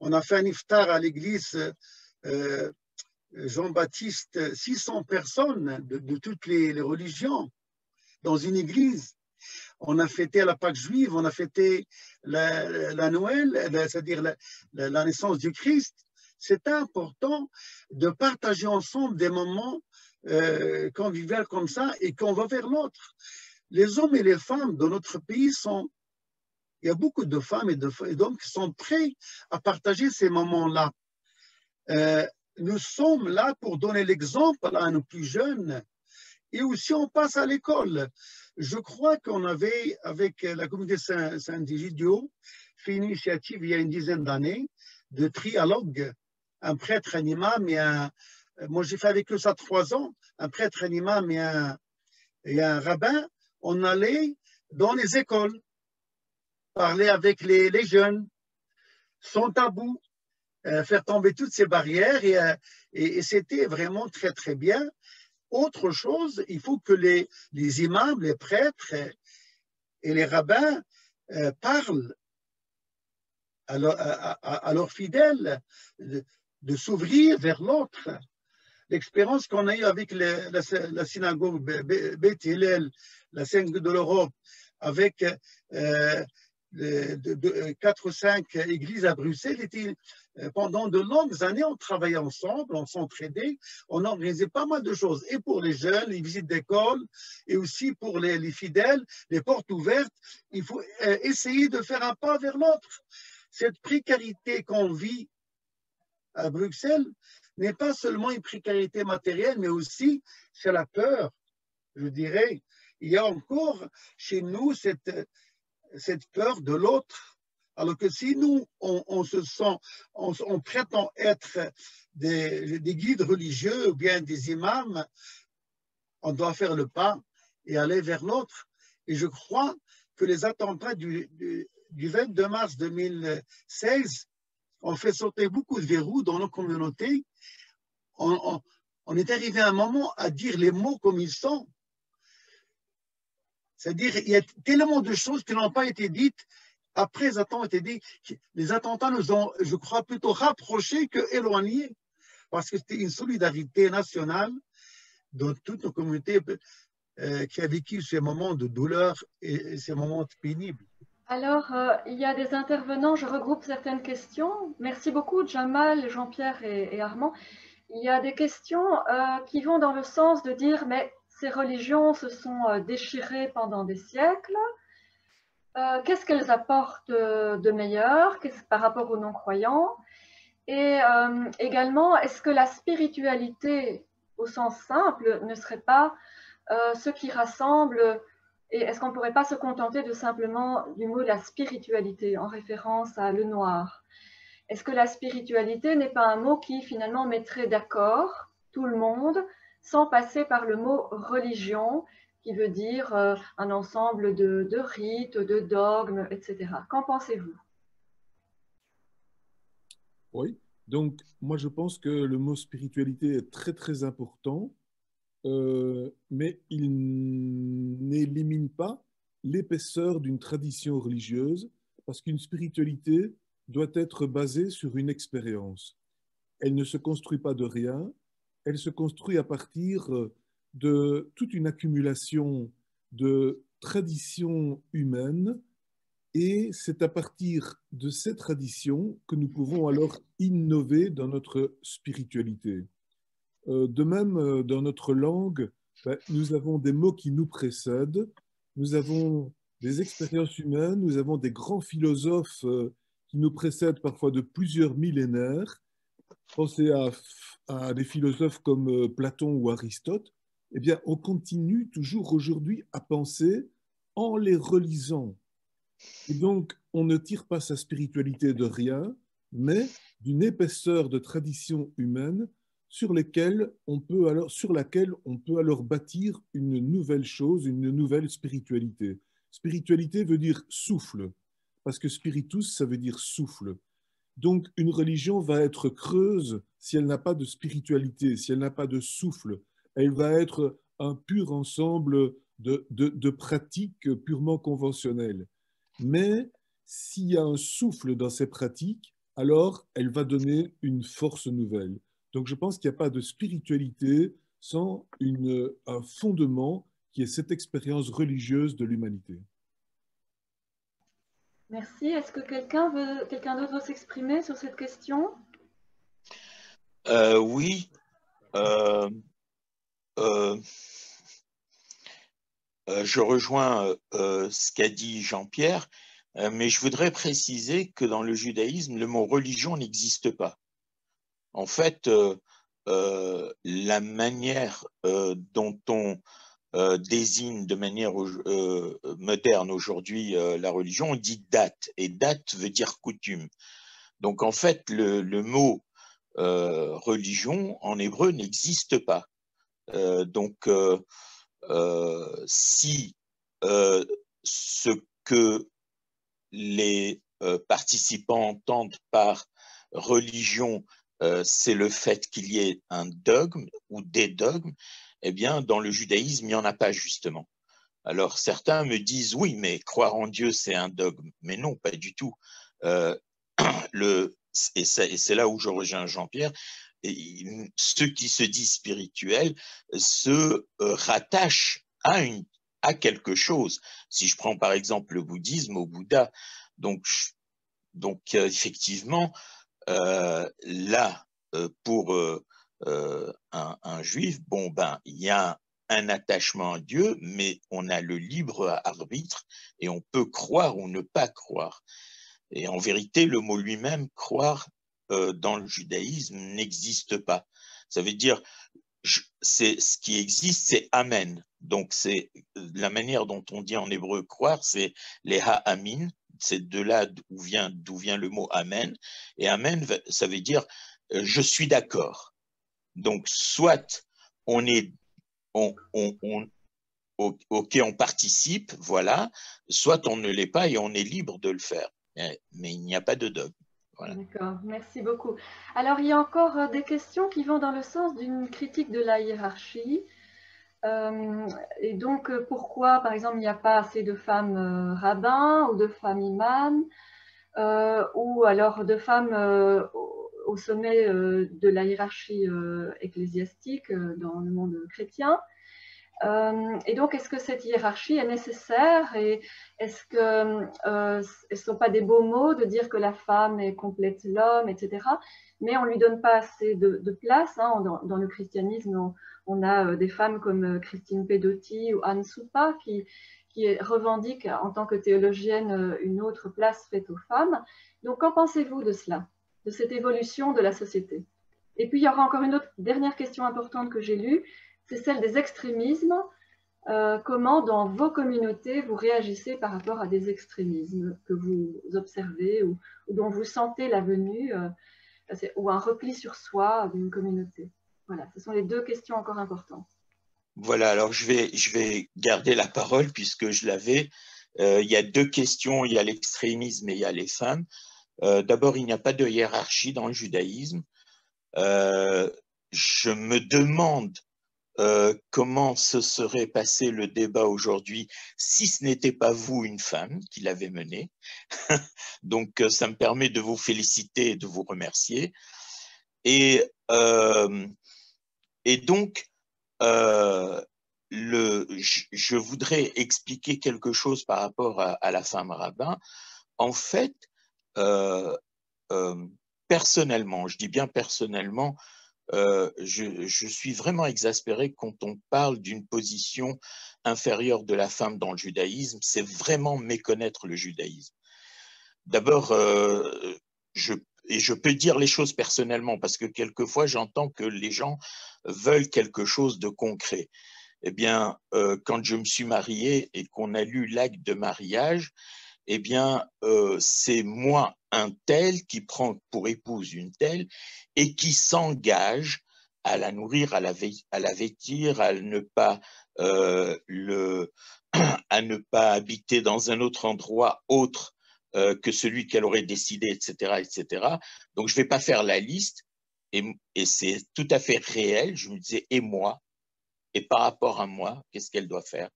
on a fait un iftar à l'église euh, Jean-Baptiste, 600 personnes de, toutes les religions dans une église. On a fêté la Pâque juive, on a fêté la, Noël, c'est-à-dire la, naissance du Christ. C'est important de partager ensemble des moments euh, conviviaux comme ça et qu'on va vers l'autre. Les hommes et les femmes de notre pays sont, il y a beaucoup de femmes et d'hommes qui sont prêts à partager ces moments-là. Euh, nous sommes là pour donner l'exemple à nos plus jeunes et aussi on passe à l'école. Je crois qu'on avait, avec la communauté Saint-Digidio, fait une initiative il y a une dizaine d'années de trialogue, un prêtre, un imam et un... Moi, j'ai fait avec eux ça trois ans, un prêtre, un imam et un, et un rabbin. On allait dans les écoles, parler avec les, jeunes, sans tabou, euh, faire tomber toutes ces barrières et, euh, et, c'était vraiment très, très bien. Autre chose, il faut que les, les imams, les prêtres et les rabbins euh, parlent à, leurs fidèles de, s'ouvrir vers l'autre. L'expérience qu'on a eue avec la, synagogue Beth Hillel, la synagogue de l'Europe, avec quatre ou cinq églises à Bruxelles. Était, euh, pendant de longues années, on travaillait ensemble, on s'entraidait, on organisait pas mal de choses, et pour les jeunes, les visites d'école, et aussi pour les, les, fidèles, les portes ouvertes. Il faut euh, essayer de faire un pas vers l'autre. Cette précarité qu'on vit à Bruxelles n'est pas seulement une précarité matérielle, mais aussi c'est la peur, je dirais. Il y a encore chez nous cette cette peur de l'autre. Alors que si nous, on, se sent, on, prétend être des, guides religieux ou bien des imams, on doit faire le pas et aller vers l'autre. Et je crois que les attentats du, du, 22 mars 2016 ont fait sauter beaucoup de verrous dans nos communautés. On, on est arrivé à un moment à dire les mots comme ils sont. C'est-à-dire, il y a tellement de choses qui n'ont pas été dites après les attentats été dit. Les attentats nous ont, je crois, plutôt rapprochés que éloignés, parce que c'était une solidarité nationale dans toutes nos communautés euh, qui a vécu ces moments de douleur et, ces moments pénibles. Alors, euh, il y a des intervenants, je regroupe certaines questions. Merci beaucoup, Jamal, Jean-Pierre et, Armand. Il y a des questions euh, qui vont dans le sens de dire, mais ces religions se sont euh, déchirées pendant des siècles. Euh, qu'est-ce qu'elles apportent de meilleur par rapport aux non-croyants? Et euh, également, est-ce que la spiritualité, au sens simple, ne serait pas ce qui rassemble Et est-ce qu'on ne pourrait pas se contenter de simplement du mot la spiritualité en référence à le noir? Est-ce que la spiritualité n'est pas un mot qui finalement mettrait d'accord tout le monde sans passer par le mot religion, qui veut dire euh, un ensemble de, rites, de dogmes, etc. Qu'en pensez-vous? Oui, donc moi je pense que le mot spiritualité est très très important, euh, mais il n'élimine pas l'épaisseur d'une tradition religieuse, parce qu'une spiritualité doit être basée sur une expérience. Elle ne se construit pas de rien, elle se construit à partir euh, de toute une accumulation de traditions humaines et c'est à partir de ces traditions que nous pouvons alors innover dans notre spiritualité. Euh, de même, euh, dans notre langue, ben, nous avons des mots qui nous précèdent, nous avons des expériences humaines, nous avons des grands philosophes qui nous précèdent parfois de plusieurs millénaires. Pensez à, des philosophes comme Platon ou Aristote. Eh bien, on continue toujours aujourd'hui à penser en les relisant. Et donc, on ne tire pas sa spiritualité de rien, mais d'une épaisseur de tradition humaine sur, lesquelles on peut alors, sur laquelle on peut alors bâtir une nouvelle chose, une nouvelle spiritualité. Spiritualité veut dire souffle, parce que spiritus, ça veut dire souffle. Donc une religion va être creuse si elle n'a pas de spiritualité, si elle n'a pas de souffle. Elle va être un pur ensemble de, de pratiques purement conventionnelles. Mais s'il y a un souffle dans ces pratiques, alors elle va donner une force nouvelle. Donc je pense qu'il n'y a pas de spiritualité sans un fondement qui est cette expérience religieuse de l'humanité. Merci. Est-ce que quelqu'un quelqu'un d'autre veut s'exprimer sur cette question? Euh, Oui. Euh, euh, je rejoins ce qu'a dit Jean-Pierre, mais je voudrais préciser que dans le judaïsme, le mot religion n'existe pas. En fait, la manière dont on désigne de manière moderne aujourd'hui la religion, on dit date, et date veut dire coutume. Donc en fait, le, mot religion en hébreu n'existe pas. donc si ce que les participants entendent par religion euh, c'est le fait qu'il y ait un dogme ou des dogmes, eh bien, dans le judaïsme, il n'y en a pas justement. Alors, certains me disent, oui, mais croire en Dieu, c'est un dogme. Mais non, pas du tout. Euh, et c'est là où je rejoins Jean-Pierre, ceux qui se disent spirituels se euh, rattachent à, une, à quelque chose. Si je prends par exemple le bouddhisme, au Bouddha, donc, donc effectivement, euh, là, euh, pour euh, un, juif, bon, ben, il y a un attachement à Dieu, mais on a le libre arbitre et on peut croire ou ne pas croire. Et en vérité, le mot lui-même, croire, dans le judaïsme, n'existe pas. Ça veut dire, c'est ce qui existe, c'est Amen. Donc, c'est la manière dont on dit en hébreu croire, c'est les ha-amin, c'est de là d'où vient, le mot Amen. Et Amen, ça veut dire euh, je suis d'accord. Donc, soit on est, on, on, participe, voilà, soit on ne l'est pas et on est libre de le faire. Mais, il n'y a pas de dogme. D'accord, merci beaucoup. Alors, il y a encore euh, des questions qui vont dans le sens d'une critique de la hiérarchie. Euh, et donc, euh, pourquoi, par exemple, il n'y a pas assez de femmes rabbins ou de femmes imams, ou alors de femmes au sommet de la hiérarchie ecclésiastique dans le monde chrétien et donc, est-ce que cette hiérarchie est nécessaire et est-ce que euh, ce ne sont pas des beaux mots de dire que la femme est complète l'homme, etc. Mais on ne lui donne pas assez de, place. Hein. Dans, le christianisme, on, a euh, des femmes comme euh, Christine Pedotti ou Anne Soupa qui, qui revendiquent en tant que théologienne une autre place faite aux femmes. Donc, qu'en pensez-vous de cela, de cette évolution de la société Et puis, il y aura encore une autre dernière question importante que j'ai lue c'est celle des extrémismes. Euh, comment dans vos communautés vous réagissez par rapport à des extrémismes que vous observez ou, dont vous sentez la venue euh, ou un repli sur soi d'une communauté? Voilà, ce sont les deux questions encore importantes. Voilà, alors je vais, je vais garder la parole puisque je l'avais. Euh, il y a deux questions, il y a l'extrémisme et il y a les femmes. D'abord, il n'y a pas de hiérarchie dans le judaïsme. je me demande euh, comment se serait passé le débat aujourd'hui si ce n'était pas vous, une femme, qui l'avait mené. Donc, euh, ça me permet de vous féliciter et de vous remercier. Et, euh, donc, euh, je, voudrais expliquer quelque chose par rapport à, la femme rabbin. En fait, euh, euh, personnellement, je dis bien personnellement, je, je, suis vraiment exaspéré quand on parle d'une position inférieure de la femme dans le judaïsme. C'est vraiment méconnaître le judaïsme. D'abord, je et je peux dire les choses personnellement parce que quelquefois j'entends que les gens veulent quelque chose de concret. Eh bien, euh, quand je me suis marié et qu'on a lu l'acte de mariage, eh bien, euh, c'est moi un tel qui prend pour épouse une telle et qui s'engage à la nourrir, à la, vêtir, à ne pas euh, le, à ne pas habiter dans un autre endroit autre euh, que celui qu'elle aurait décidé, etc., etc. Donc, je ne vais pas faire la liste, et, c'est tout à fait réel. Je me disais, et moi? Et par rapport à moi, qu'est-ce qu'elle doit faire?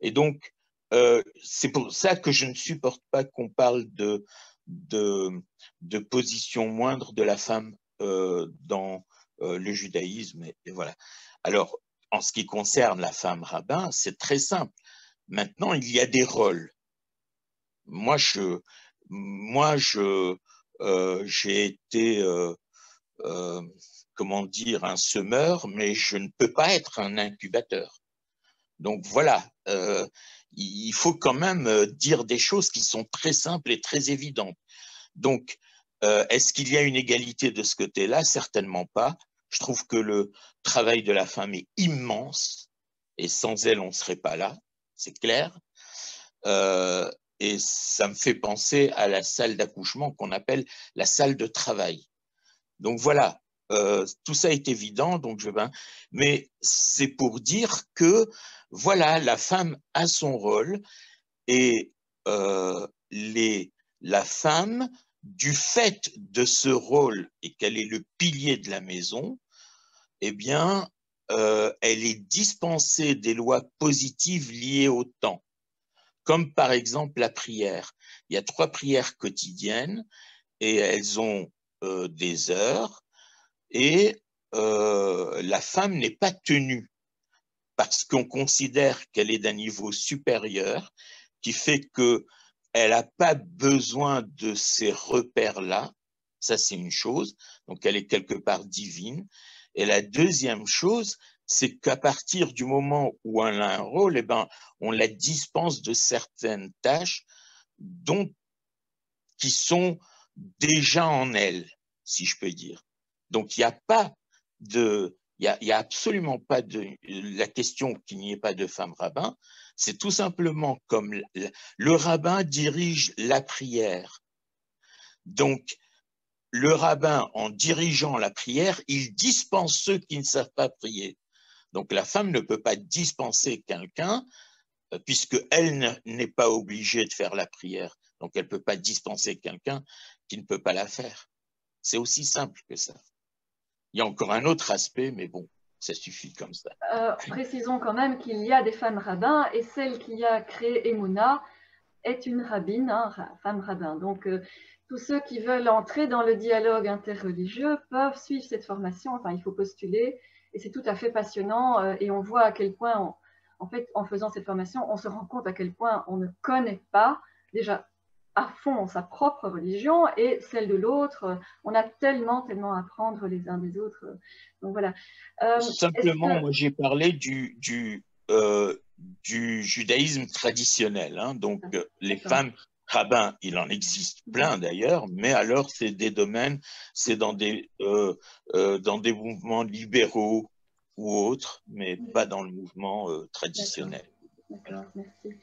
Et donc, euh, c'est pour ça que je ne supporte pas qu'on parle de, de, position moindre de la femme euh, dans le judaïsme. Et, voilà. Alors, en ce qui concerne la femme rabbin, c'est très simple. Maintenant, il y a des rôles moi, je, moi, je, euh, j'ai été, euh, euh, comment dire, un semeur, mais je ne peux pas être un incubateur. Donc voilà, il faut quand même dire des choses qui sont très simples et très évidentes. Donc, est-ce qu'il y a une égalité de ce côté-là? Certainement pas. Je trouve que le travail de la femme est immense et sans elle, on ne serait pas là, c'est clair. Euh, et ça me fait penser à la salle d'accouchement qu'on appelle la salle de travail. Donc voilà, euh, tout ça est évident, donc je vais, mais c'est pour dire que voilà, la femme a son rôle et euh, la femme, du fait de ce rôle et qu'elle est le pilier de la maison, eh bien, euh, elle est dispensée des lois positives liées au temps comme par exemple la prière. Il y a trois prières quotidiennes et elles ont euh, des heures et la femme n'est pas tenue parce qu'on considère qu'elle est d'un niveau supérieur qui fait que elle n'a pas besoin de ces repères-là. Ça, c'est une chose. Donc, elle est quelque part divine. Et la deuxième chose, c'est qu'à partir du moment où elle a un rôle, eh ben, on la dispense de certaines tâches dont, qui sont déjà en elle, si je peux dire. Donc, il n'y a pas de, il n'y a, absolument pas de, la question qu'il n'y ait pas de femme rabbin, c'est tout simplement comme le rabbin dirige la prière. Donc, le rabbin, en dirigeant la prière, il dispense ceux qui ne savent pas prier. Donc la femme ne peut pas dispenser quelqu'un euh, puisqu'elle n'est pas obligée de faire la prière. Donc elle ne peut pas dispenser quelqu'un qui ne peut pas la faire. C'est aussi simple que ça. Il y a encore un autre aspect, mais bon, ça suffit comme ça. Euh, précisons quand même qu'il y a des femmes rabbins et celle qui a créé Emouna est une rabbine, hein, femme rabbin. Donc euh, tous ceux qui veulent entrer dans le dialogue interreligieux peuvent suivre cette formation. Enfin, il faut postuler et c'est tout à fait passionnant euh, et on voit à quel point, en fait, en faisant cette formation, on se rend compte à quel point on ne connaît pas déjà à fond sa propre religion et celle de l'autre. On a tellement, tellement à apprendre les uns des autres. Donc voilà. Euh, Simplement, moi j'ai parlé du, du, euh, du judaïsme traditionnel. Hein. donc les femmes rabbins, il en existe plein d'ailleurs, mais alors c'est des domaines, c'est dans des euh, dans des mouvements libéraux ou autres, mais pas dans le mouvement traditionnel. D'accord, merci.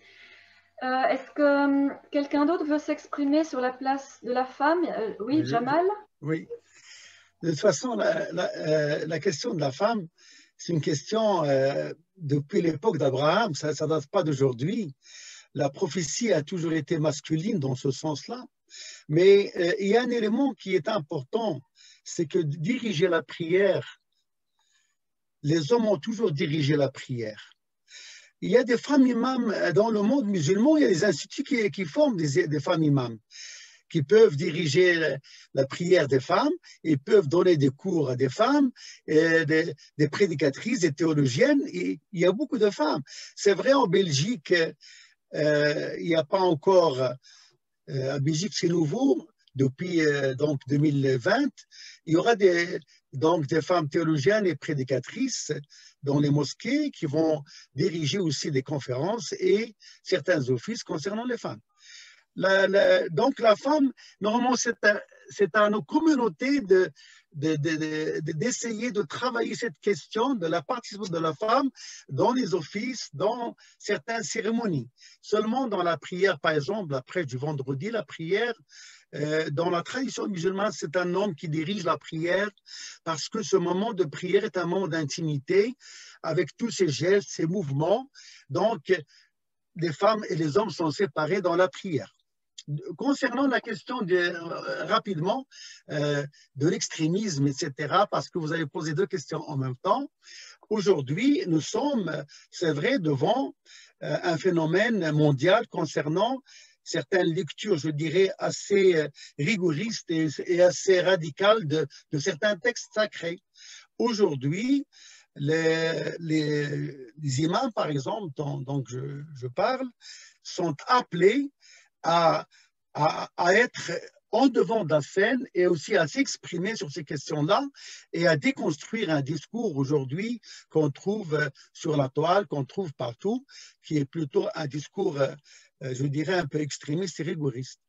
Est-ce que hum, quelqu'un d'autre veut s'exprimer sur la place de la femme? Oui, Jamal? Oui. De toute façon, la, la, question de la femme, c'est une question depuis l'époque d'Abraham, ça ne date pas d'aujourd'hui la prophétie a toujours été masculine dans ce sens-là. Mais euh, il y a un élément qui est important, c'est que diriger la prière, les hommes ont toujours dirigé la prière. Il y a des femmes imams euh, dans le monde musulman, il y a des instituts qui, forment des, femmes imams, qui peuvent diriger la, prière des femmes, ils peuvent donner des cours à des femmes, et des, prédicatrices, des théologiennes. il y a beaucoup de femmes. C'est vrai en Belgique, euh, il n'y a pas encore, euh, en Belgique c'est nouveau, depuis euh, donc 2020, il y aura des, donc des femmes théologiennes et prédicatrices dans les mosquées qui vont diriger aussi des conférences et certains offices concernant les femmes. donc la femme, normalement, c'est à, nos communautés de, d'essayer de, travailler cette question de la participation de la femme dans les offices, dans certaines cérémonies. Seulement dans la prière, par exemple, après du vendredi, la prière, euh, dans la tradition musulmane, c'est un homme qui dirige la prière parce que ce moment de prière est un moment d'intimité avec tous ces gestes, ces mouvements. Donc, les femmes et les hommes sont séparés dans la prière. Concernant la question de, euh, rapidement euh, de l'extrémisme, etc., parce que vous avez posé deux questions en même temps, aujourd'hui, nous sommes, c'est vrai, devant un phénomène mondial concernant certaines lectures, je dirais, assez euh, rigoristes et, assez radicales de, certains textes sacrés. Aujourd'hui, les, imams, par exemple, dont, je, parle, sont appelés à, à, être en devant de la scène et aussi à s'exprimer sur ces questions-là et à déconstruire un discours aujourd'hui qu'on trouve euh, sur la toile, qu'on trouve partout, qui est plutôt un discours euh, je dirais, un peu extrémiste et rigoriste.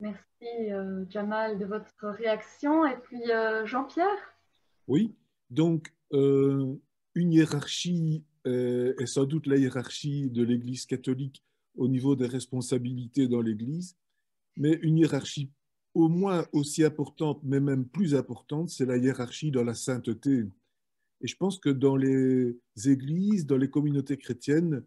Merci euh, Jamal de votre réaction. Et puis euh, Jean-Pierre? Oui, donc une hiérarchie est sans doute la hiérarchie de l'Église catholique au niveau des responsabilités dans l'Église, mais une hiérarchie au moins aussi importante, mais même plus importante, c'est la hiérarchie dans la sainteté. Et je pense que dans les églises, dans les communautés chrétiennes,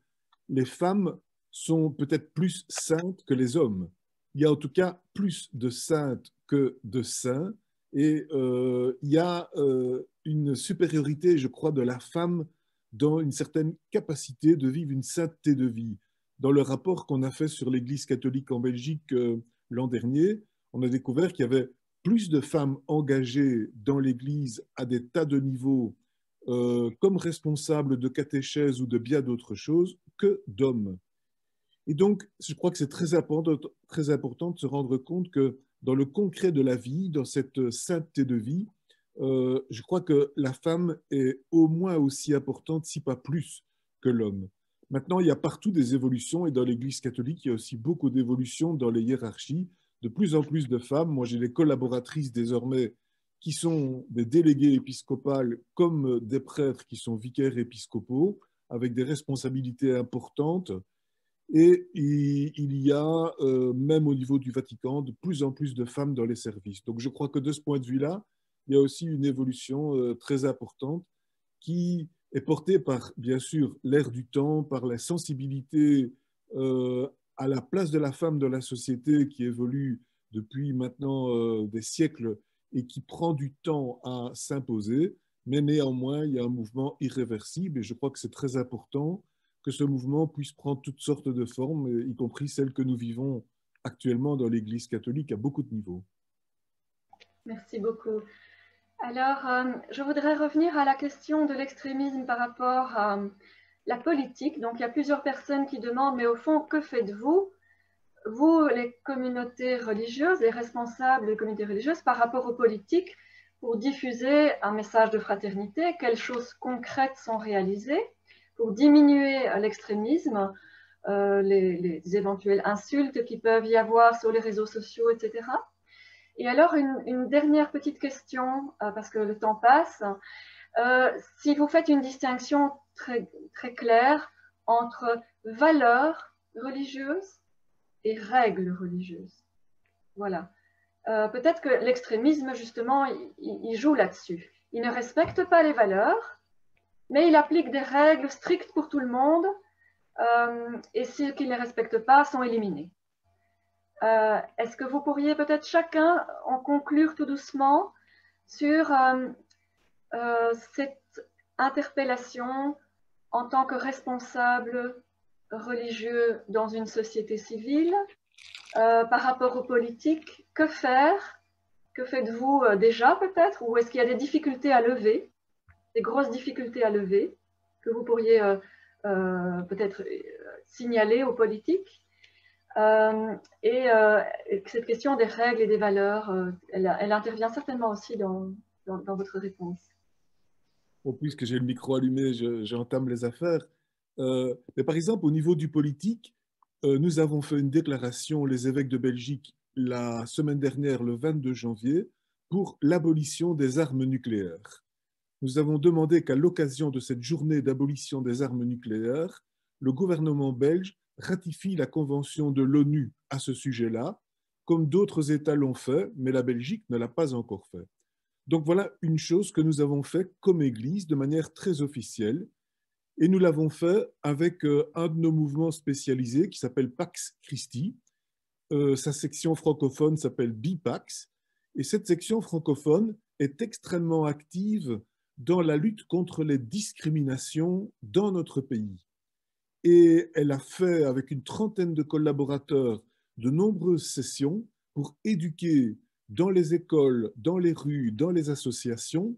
les femmes sont peut-être plus saintes que les hommes. Il y a en tout cas plus de saintes que de saints, et euh, il y a euh, une supériorité, je crois, de la femme dans une certaine capacité de vivre une sainteté de vie. Dans le rapport qu'on a fait sur l'Église catholique en Belgique euh, l'an dernier, on a découvert qu'il y avait plus de femmes engagées dans l'Église à des tas de niveaux comme responsables de catéchèse ou de bien d'autres choses que d'hommes. Et donc, je crois que c'est très important, très important de se rendre compte que dans le concret de la vie, dans cette sainteté de vie, euh, je crois que la femme est au moins aussi importante, si pas plus, que l'homme. Maintenant, il y a partout des évolutions et dans l'Église catholique, il y a aussi beaucoup d'évolutions dans les hiérarchies. De plus en plus de femmes, moi j'ai des collaboratrices désormais qui sont des délégués épiscopales comme des prêtres qui sont vicaires épiscopaux avec des responsabilités importantes. Et il y a, euh, même au niveau du Vatican, de plus en plus de femmes dans les services. Donc je crois que de ce point de vue-là, il y a aussi une évolution euh, très importante qui est portée par, bien sûr, l'ère du temps, par la sensibilité euh, à la place de la femme dans la société qui évolue depuis maintenant des siècles et qui prend du temps à s'imposer mais néanmoins, il y a un mouvement irréversible et je crois que c'est très important que ce mouvement puisse prendre toutes sortes de formes, y compris celles que nous vivons actuellement dans l'Église catholique à beaucoup de niveaux. Merci beaucoup. Alors, euh, je voudrais revenir à la question de l'extrémisme par rapport à la politique. Donc, il y a plusieurs personnes qui demandent, mais au fond, que faites-vous, vous, les communautés religieuses, les responsables des communautés religieuses, par rapport aux politiques pour diffuser un message de fraternité, quelles choses concrètes sont réalisées pour diminuer l'extrémisme, euh, les, éventuelles insultes qui peuvent y avoir sur les réseaux sociaux, etc. Et alors, une, dernière petite question, euh, parce que le temps passe. Euh, si vous faites une distinction très claire entre valeurs religieuses et règles religieuses. Voilà. Euh, peut-être que l'extrémisme, justement, il, joue là-dessus. Il ne respecte pas les valeurs, mais il applique des règles strictes pour tout le monde, euh, et ceux qui ne les respectent pas sont éliminés. Euh, est-ce que vous pourriez peut-être chacun en conclure tout doucement sur cette interpellation en tant que responsable religieux dans une société civile. Par rapport aux politiques, que faire? Que faites-vous déjà peut-être? Ou est-ce qu'il y a des difficultés à lever, des grosses difficultés à lever que vous pourriez peut-être signaler aux politiques? Et, cette question des règles et des valeurs, elle, intervient certainement aussi dans votre réponse. Puisque j'ai le micro allumé, j'entame les affaires. Euh, mais par exemple, au niveau du politique, euh, nous avons fait une déclaration, les évêques de Belgique, la semaine dernière, le 22 janvier, pour l'abolition des armes nucléaires. Nous avons demandé qu'à l'occasion de cette journée d'abolition des armes nucléaires, le gouvernement belge ratifie la convention de l'ONU à ce sujet-là, comme d'autres États l'ont fait, mais la Belgique ne l'a pas encore fait. Donc voilà une chose que nous avons fait comme Église de manière très officielle. Et nous l'avons fait avec euh, un de nos mouvements spécialisés qui s'appelle Pax Christi. Euh, sa section francophone s'appelle BIPAX. Et cette section francophone est extrêmement active dans la lutte contre les discriminations dans notre pays. Et elle a fait, avec une trentaine de collaborateurs, de nombreuses sessions pour éduquer dans les écoles, dans les rues, dans les associations,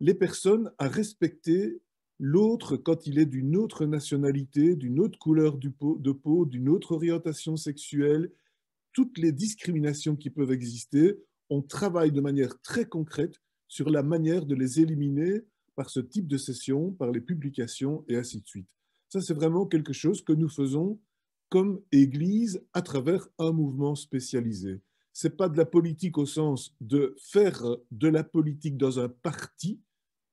les personnes à respecter l'autre quand il est d'une autre nationalité, d'une autre couleur de peau, d'une autre orientation sexuelle, toutes les discriminations qui peuvent exister, on travaille de manière très concrète sur la manière de les éliminer par ce type de session, par les publications et ainsi de suite. Ça, c'est vraiment quelque chose que nous faisons comme Église à travers un mouvement spécialisé c'est pas de la politique au sens de faire de la politique dans un parti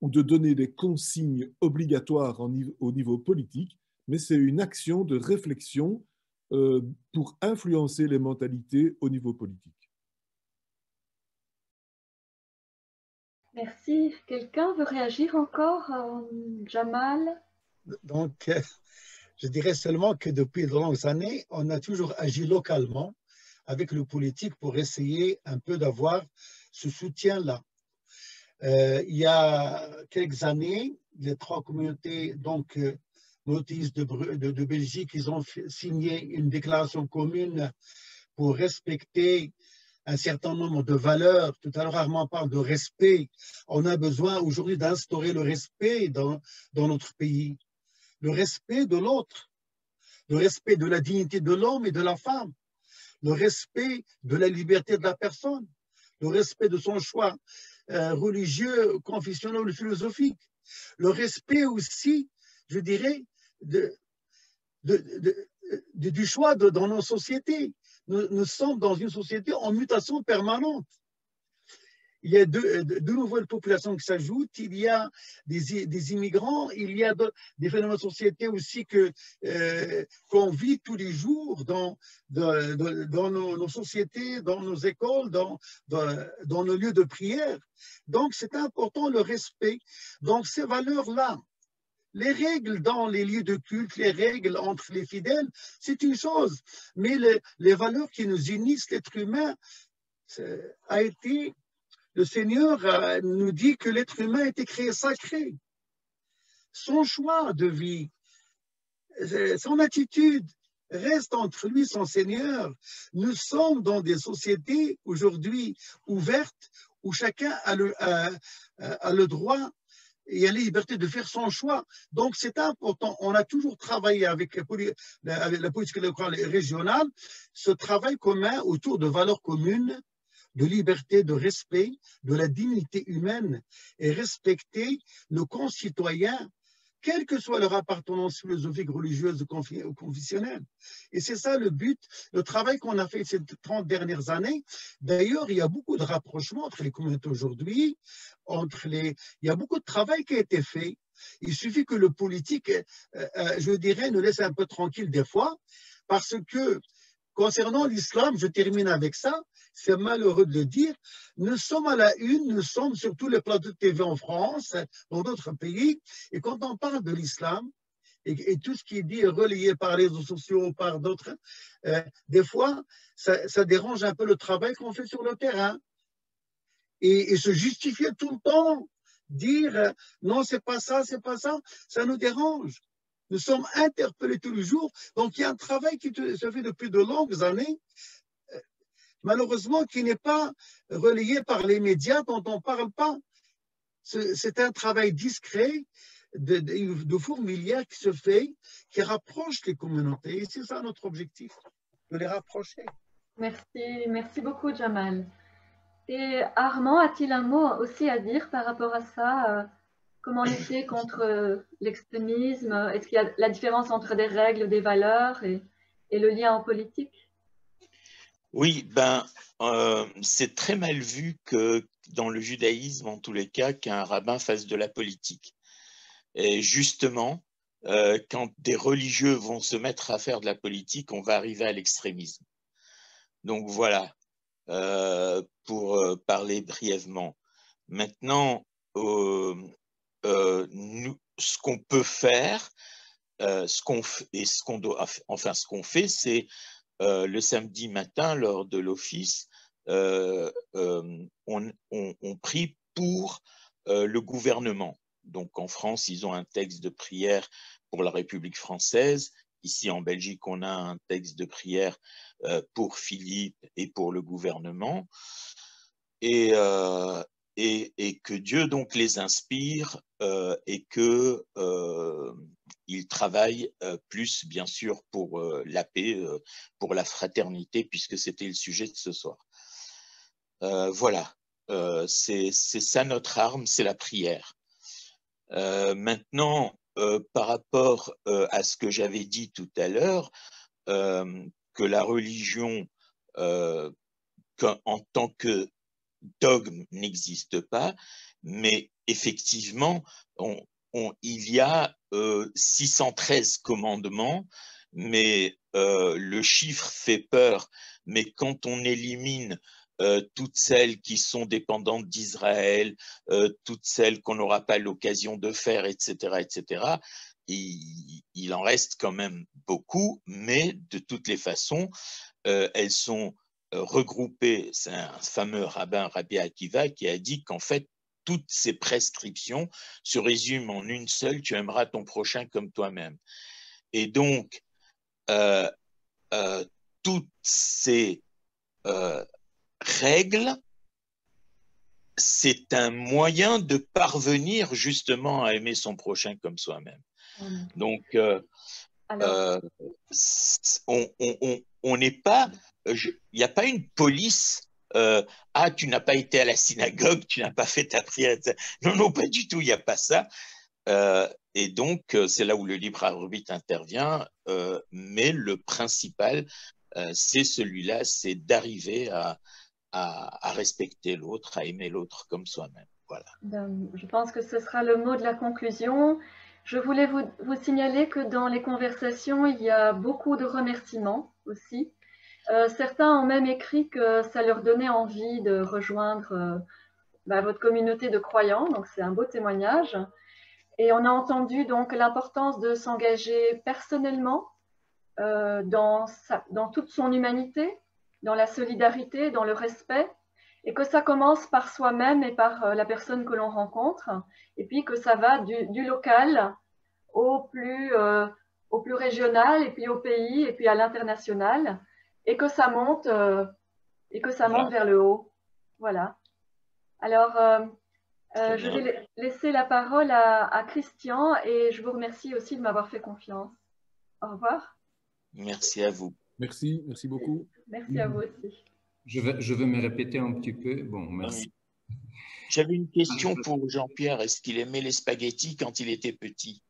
ou de donner des consignes obligatoires au niveau politique, mais c'est une action de réflexion euh, pour influencer les mentalités au niveau politique. Merci. Quelqu'un veut réagir encore, euh, Jamal? Donc, euh, je dirais seulement que depuis de longues années, on a toujours agi localement avec le politique pour essayer un peu d'avoir ce soutien-là. Euh, il y a quelques années, les trois communautés, donc euh, de, Belgique, ils ont signé une déclaration commune pour respecter un certain nombre de valeurs. Tout à l'heure, Armand parle de respect. On a besoin aujourd'hui d'instaurer le respect dans notre pays. Le respect de l'autre, le respect de la dignité de l'homme et de la femme le respect de la liberté de la personne, le respect de son choix euh, religieux, confessionnel ou philosophique, le respect aussi, je dirais, de, du choix dans nos sociétés. nous, sommes dans une société en mutation permanente il y a deux, deux nouvelles populations qui s'ajoutent, il y a des, des, immigrants, il y a des phénomènes de société aussi que euh, qu'on vit tous les jours dans, dans, dans nos, sociétés, dans nos écoles, dans, dans, nos lieux de prière. Donc, c'est important le respect. Donc, ces valeurs-là, les règles dans les lieux de culte, les règles entre les fidèles, c'est une chose. Mais les, les valeurs qui nous unissent, l'être humain, a été le Seigneur euh, nous dit que l'être humain a été créé sacré. Son choix de vie, euh, son attitude reste entre lui et son Seigneur. Nous sommes dans des sociétés aujourd'hui ouvertes où chacun a le, droit et a la liberté de faire son choix. Donc, c'est important. On a toujours travaillé avec, avec la politique régionale, ce travail commun autour de valeurs communes de liberté, de respect, de la dignité humaine et respecter nos concitoyens, quelle que soit leur appartenance philosophique, religieuse ou confessionnelle. Et c'est ça le but, le travail qu'on a fait ces 30 dernières années. D'ailleurs, il y a beaucoup de rapprochements entre les communautés aujourd'hui, entre les, il y a beaucoup de travail qui a été fait. Il suffit que le politique, euh, euh, je dirais, nous laisse un peu tranquille des fois, parce que concernant l'islam, je termine avec ça, c'est malheureux de le dire, nous sommes à la une, nous sommes sur tous les plateaux de TV en France, dans d'autres pays, et quand on parle de l'islam, et, tout ce qui est dit est relayé par les réseaux sociaux, par d'autres, euh, des fois, ça, dérange un peu le travail qu'on fait sur le terrain. Et, se justifier tout le temps, dire non, c'est pas ça, c'est pas ça, ça nous dérange. Nous sommes interpellés tous les jours. Donc, il y a un travail qui se fait depuis de longues années, euh, malheureusement, qui n'est pas relayé par les médias dont on ne parle pas. C'est un travail discret de, de, fourmilière qui se fait, qui rapproche les communautés. Et c'est ça notre objectif, de les rapprocher. Merci, merci beaucoup, Jamal. Et Armand, a-t-il un mot aussi à dire par rapport à ça euh, Comment lutter contre euh, l'extrémisme? Est-ce qu'il y a la différence entre des règles, des valeurs et, le lien en politique? Oui, ben, euh, c'est très mal vu que dans le judaïsme, en tous les cas, qu'un rabbin fasse de la politique. Et justement, euh, quand des religieux vont se mettre à faire de la politique, on va arriver à l'extrémisme. Donc voilà, pour parler brièvement. Maintenant, euh, nous, ce qu'on peut faire, ce qu'on et ce qu'on enfin ce qu'on fait, c'est le samedi matin lors de l'office, on, prie pour le gouvernement. Donc en France, ils ont un texte de prière pour la République française. Ici en Belgique, on a un texte de prière euh, pour Philippe et pour le gouvernement. Et, euh, et, et, que Dieu donc les inspire euh, et que euh, ils travaillent euh, plus bien sûr pour euh, la paix, pour la fraternité, puisque c'était le sujet de ce soir. voilà, c'est ça notre arme, c'est la prière. Maintenant, par rapport à ce que j'avais dit tout à l'heure, que la religion, en tant que dogme, n'existe pas, mais effectivement, il y a 613 commandements, mais le chiffre fait peur, mais quand on élimine euh, toutes celles qui sont dépendantes d'Israël, euh, toutes celles qu'on n'aura pas l'occasion de faire, etc., etc. Il, en reste quand même beaucoup, mais de toutes les façons, euh, elles sont euh, regroupées. C'est un fameux rabbin, Rabbi Akiva, qui a dit qu'en fait, toutes ces prescriptions se résument en une seule, tu aimeras ton prochain comme toi-même. Et donc, euh, euh, toutes ces euh, règle, c'est un moyen de parvenir justement à aimer son prochain comme soi-même. Mmh. Donc, on n'est pas, il n'y a pas une police. Euh, ah, tu n'as pas été à la synagogue, tu n'as pas fait ta prière. Non, non, pas du tout, il n'y a pas ça. Euh, et donc, euh, c'est là où le libre arbitre intervient. mais le principal, c'est celui-là, c'est d'arriver à, respecter l'autre, à aimer l'autre comme soi-même. Voilà. Ben, je pense que ce sera le mot de la conclusion. Je voulais vous, signaler que dans les conversations, il y a beaucoup de remerciements aussi. Euh, certains ont même écrit que ça leur donnait envie de rejoindre euh, bah, votre communauté de croyants, donc c'est un beau témoignage. Et on a entendu donc l'importance de s'engager personnellement euh, dans, toute son humanité, dans la solidarité, dans le respect, et que ça commence par soi-même et par la personne que l'on rencontre, et puis que ça va du, local au plus régional, et puis au pays, et puis à l'international, et que ça monte, euh, et que ça monte vers le haut. Voilà. Alors, euh, euh, je vais laisser la parole à, à Christian, et je vous remercie aussi de m'avoir fait confiance. Au revoir. Merci à vous. Merci, merci beaucoup. Merci à vous aussi. Je vais, je vais me répéter un petit peu. Bon, merci. J'avais une question pour Jean-Pierre. Est-ce qu'il aimait les spaghettis quand il était petit?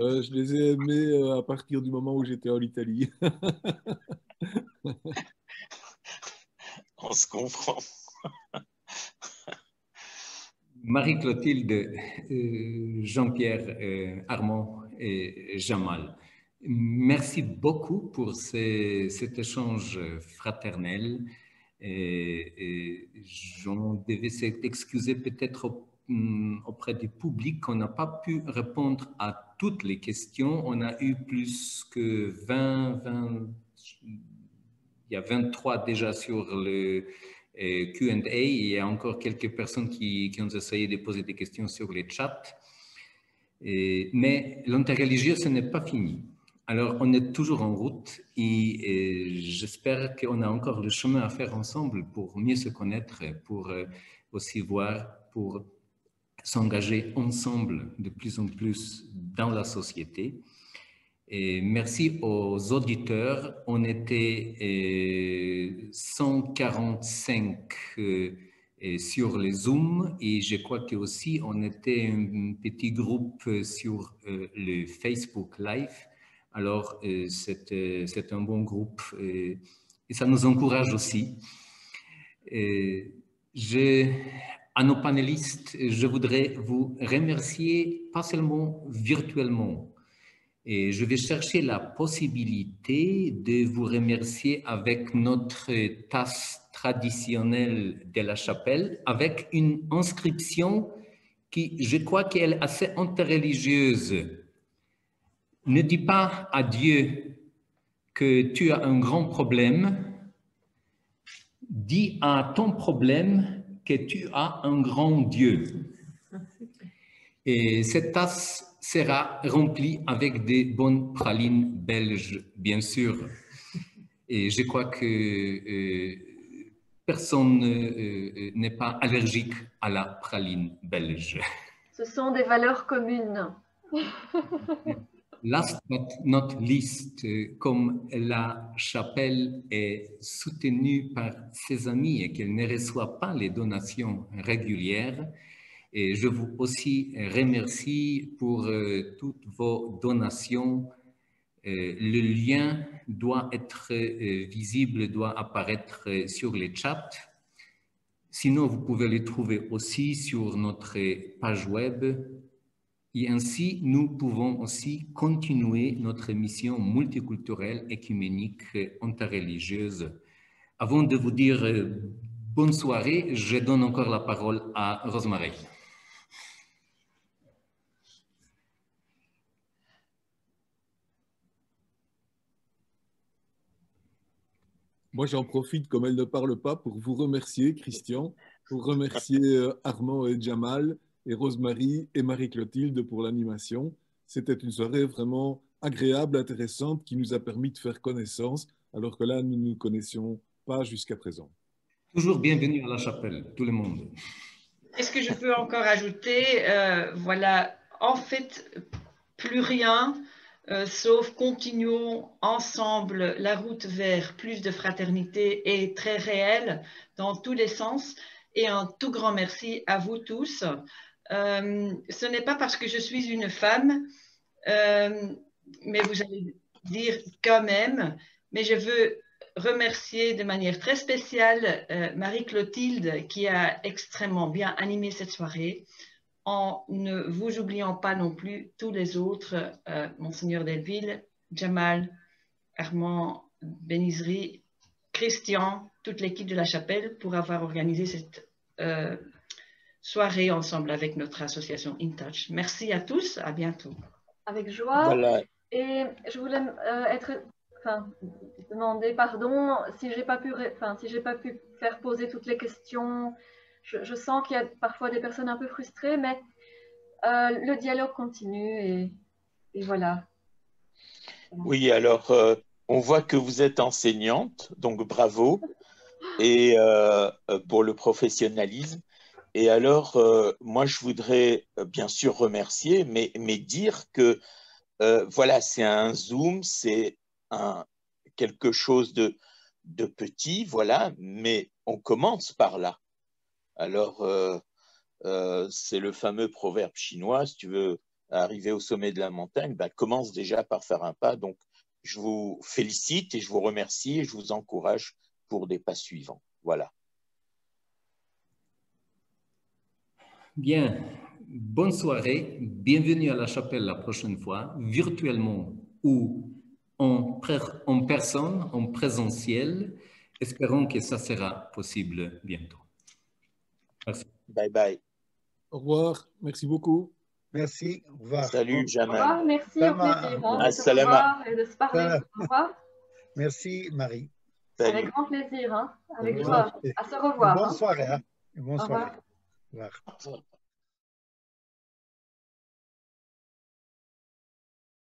Euh, Je les ai aimés euh, à partir du moment où j'étais en Italie. On se comprend. Marie-Clotilde, euh, Jean-Pierre, euh, Armand et Jamal. Merci beaucoup pour ces, cet échange fraternel. Et, et j'en devais s'excuser peut-être hum, auprès du public qu'on n'a pas pu répondre à toutes les questions. On a eu plus que 20, 20 il y a 23 déjà sur le euh, Q&A. Il y a encore quelques personnes qui, qui ont essayé de poser des questions sur les chats. Mais l'interreligieux, ce n'est pas fini. Alors, on est toujours en route et, j'espère qu'on a encore le chemin à faire ensemble pour mieux se connaître, pour euh, aussi voir, pour s'engager ensemble de plus en plus dans la société. Et merci aux auditeurs. On était 145 euh, euh, sur les Zoom et je crois que aussi on était un petit groupe sur euh, le Facebook Live. Alors c'est un bon groupe et ça nous encourage aussi. Je à nos panélistes, je voudrais vous remercier, pas seulement virtuellement, et je vais chercher la possibilité de vous remercier avec notre tasse traditionnelle de la chapelle, avec une inscription qui, je crois qu'elle est assez interreligieuse. Ne dis pas à Dieu que tu as un grand problème, dis à ton problème que tu as un grand Dieu. Et cette tasse sera remplie avec des bonnes pralines belges, bien sûr. Et je crois que euh, personne euh, n'est pas allergique à la praline belge. Ce sont des valeurs communes. Last but not least, comme la chapelle est soutenue par ses amis et qu'elle ne reçoit pas les donations régulières, je vous aussi remercie pour euh, toutes vos donations. Euh, le lien doit être euh, visible, doit apparaître sur les chats. Sinon, vous pouvez les trouver aussi sur notre page web et ainsi, nous pouvons aussi continuer notre mission multiculturelle, écuménique, interreligieuse. Avant de vous dire euh, bonne soirée, je donne encore la parole à Rosemary. Moi, j'en profite, comme elle ne parle pas, pour vous remercier, Christian, pour remercier euh, Armand et Jamal, et Rosemary et Marie-Clotilde pour l'animation. C'était une soirée vraiment agréable, intéressante, qui nous a permis de faire connaissance, alors que là, nous ne nous connaissions pas jusqu'à présent. Toujours bienvenue à la chapelle, tout le monde. Est-ce que je peux encore ajouter, euh, voilà, en fait, plus rien, euh, sauf continuons ensemble la route vers plus de fraternité et très réelle dans tous les sens. Et un tout grand merci à vous tous. Euh, ce n'est pas parce que je suis une femme, euh, mais vous allez dire quand même, mais je veux remercier de manière très spéciale euh, Marie-Clotilde qui a extrêmement bien animé cette soirée en ne vous oubliant pas non plus tous les autres, Monseigneur Delville, Jamal, Armand Benizri, Christian, toute l'équipe de la chapelle pour avoir organisé cette soirée ensemble avec notre association InTouch. Merci à tous, à bientôt. Avec joie. Et je voulais euh, être, enfin, demander pardon si j'ai pas pu, enfin, si j'ai pas pu faire poser toutes les questions. Je, sens qu'il y a parfois des personnes un peu frustrées, mais euh, le dialogue continue et, et voilà. Oui, alors euh, on voit que vous êtes enseignante, donc bravo et pour le professionnalisme. Et alors, euh, moi, je voudrais euh, bien sûr remercier, mais, dire que euh, voilà, c'est un Zoom, c'est quelque chose de, petit, voilà, mais on commence par là. Alors, c'est le fameux proverbe chinois, si tu veux arriver au sommet de la montagne, ben, commence déjà par faire un pas. Donc, je vous félicite et je vous remercie et je vous encourage pour des pas suivants. Voilà. Bien, bonne soirée. Bienvenue à la chapelle la prochaine fois, virtuellement ou en, en personne, en présentiel. Espérons que ça sera possible bientôt. Merci. Bye bye. Au revoir. Merci beaucoup. Merci. Au revoir. Salut, Jamal. Au revoir. Merci. Au plaisir de se revoir et de se parler. Au revoir. Merci, Marie. Salut. Avec grand plaisir. Hein, avec joie. À se revoir. Bonne hein. soirée. Hein. Bonne soirée. Au revoir.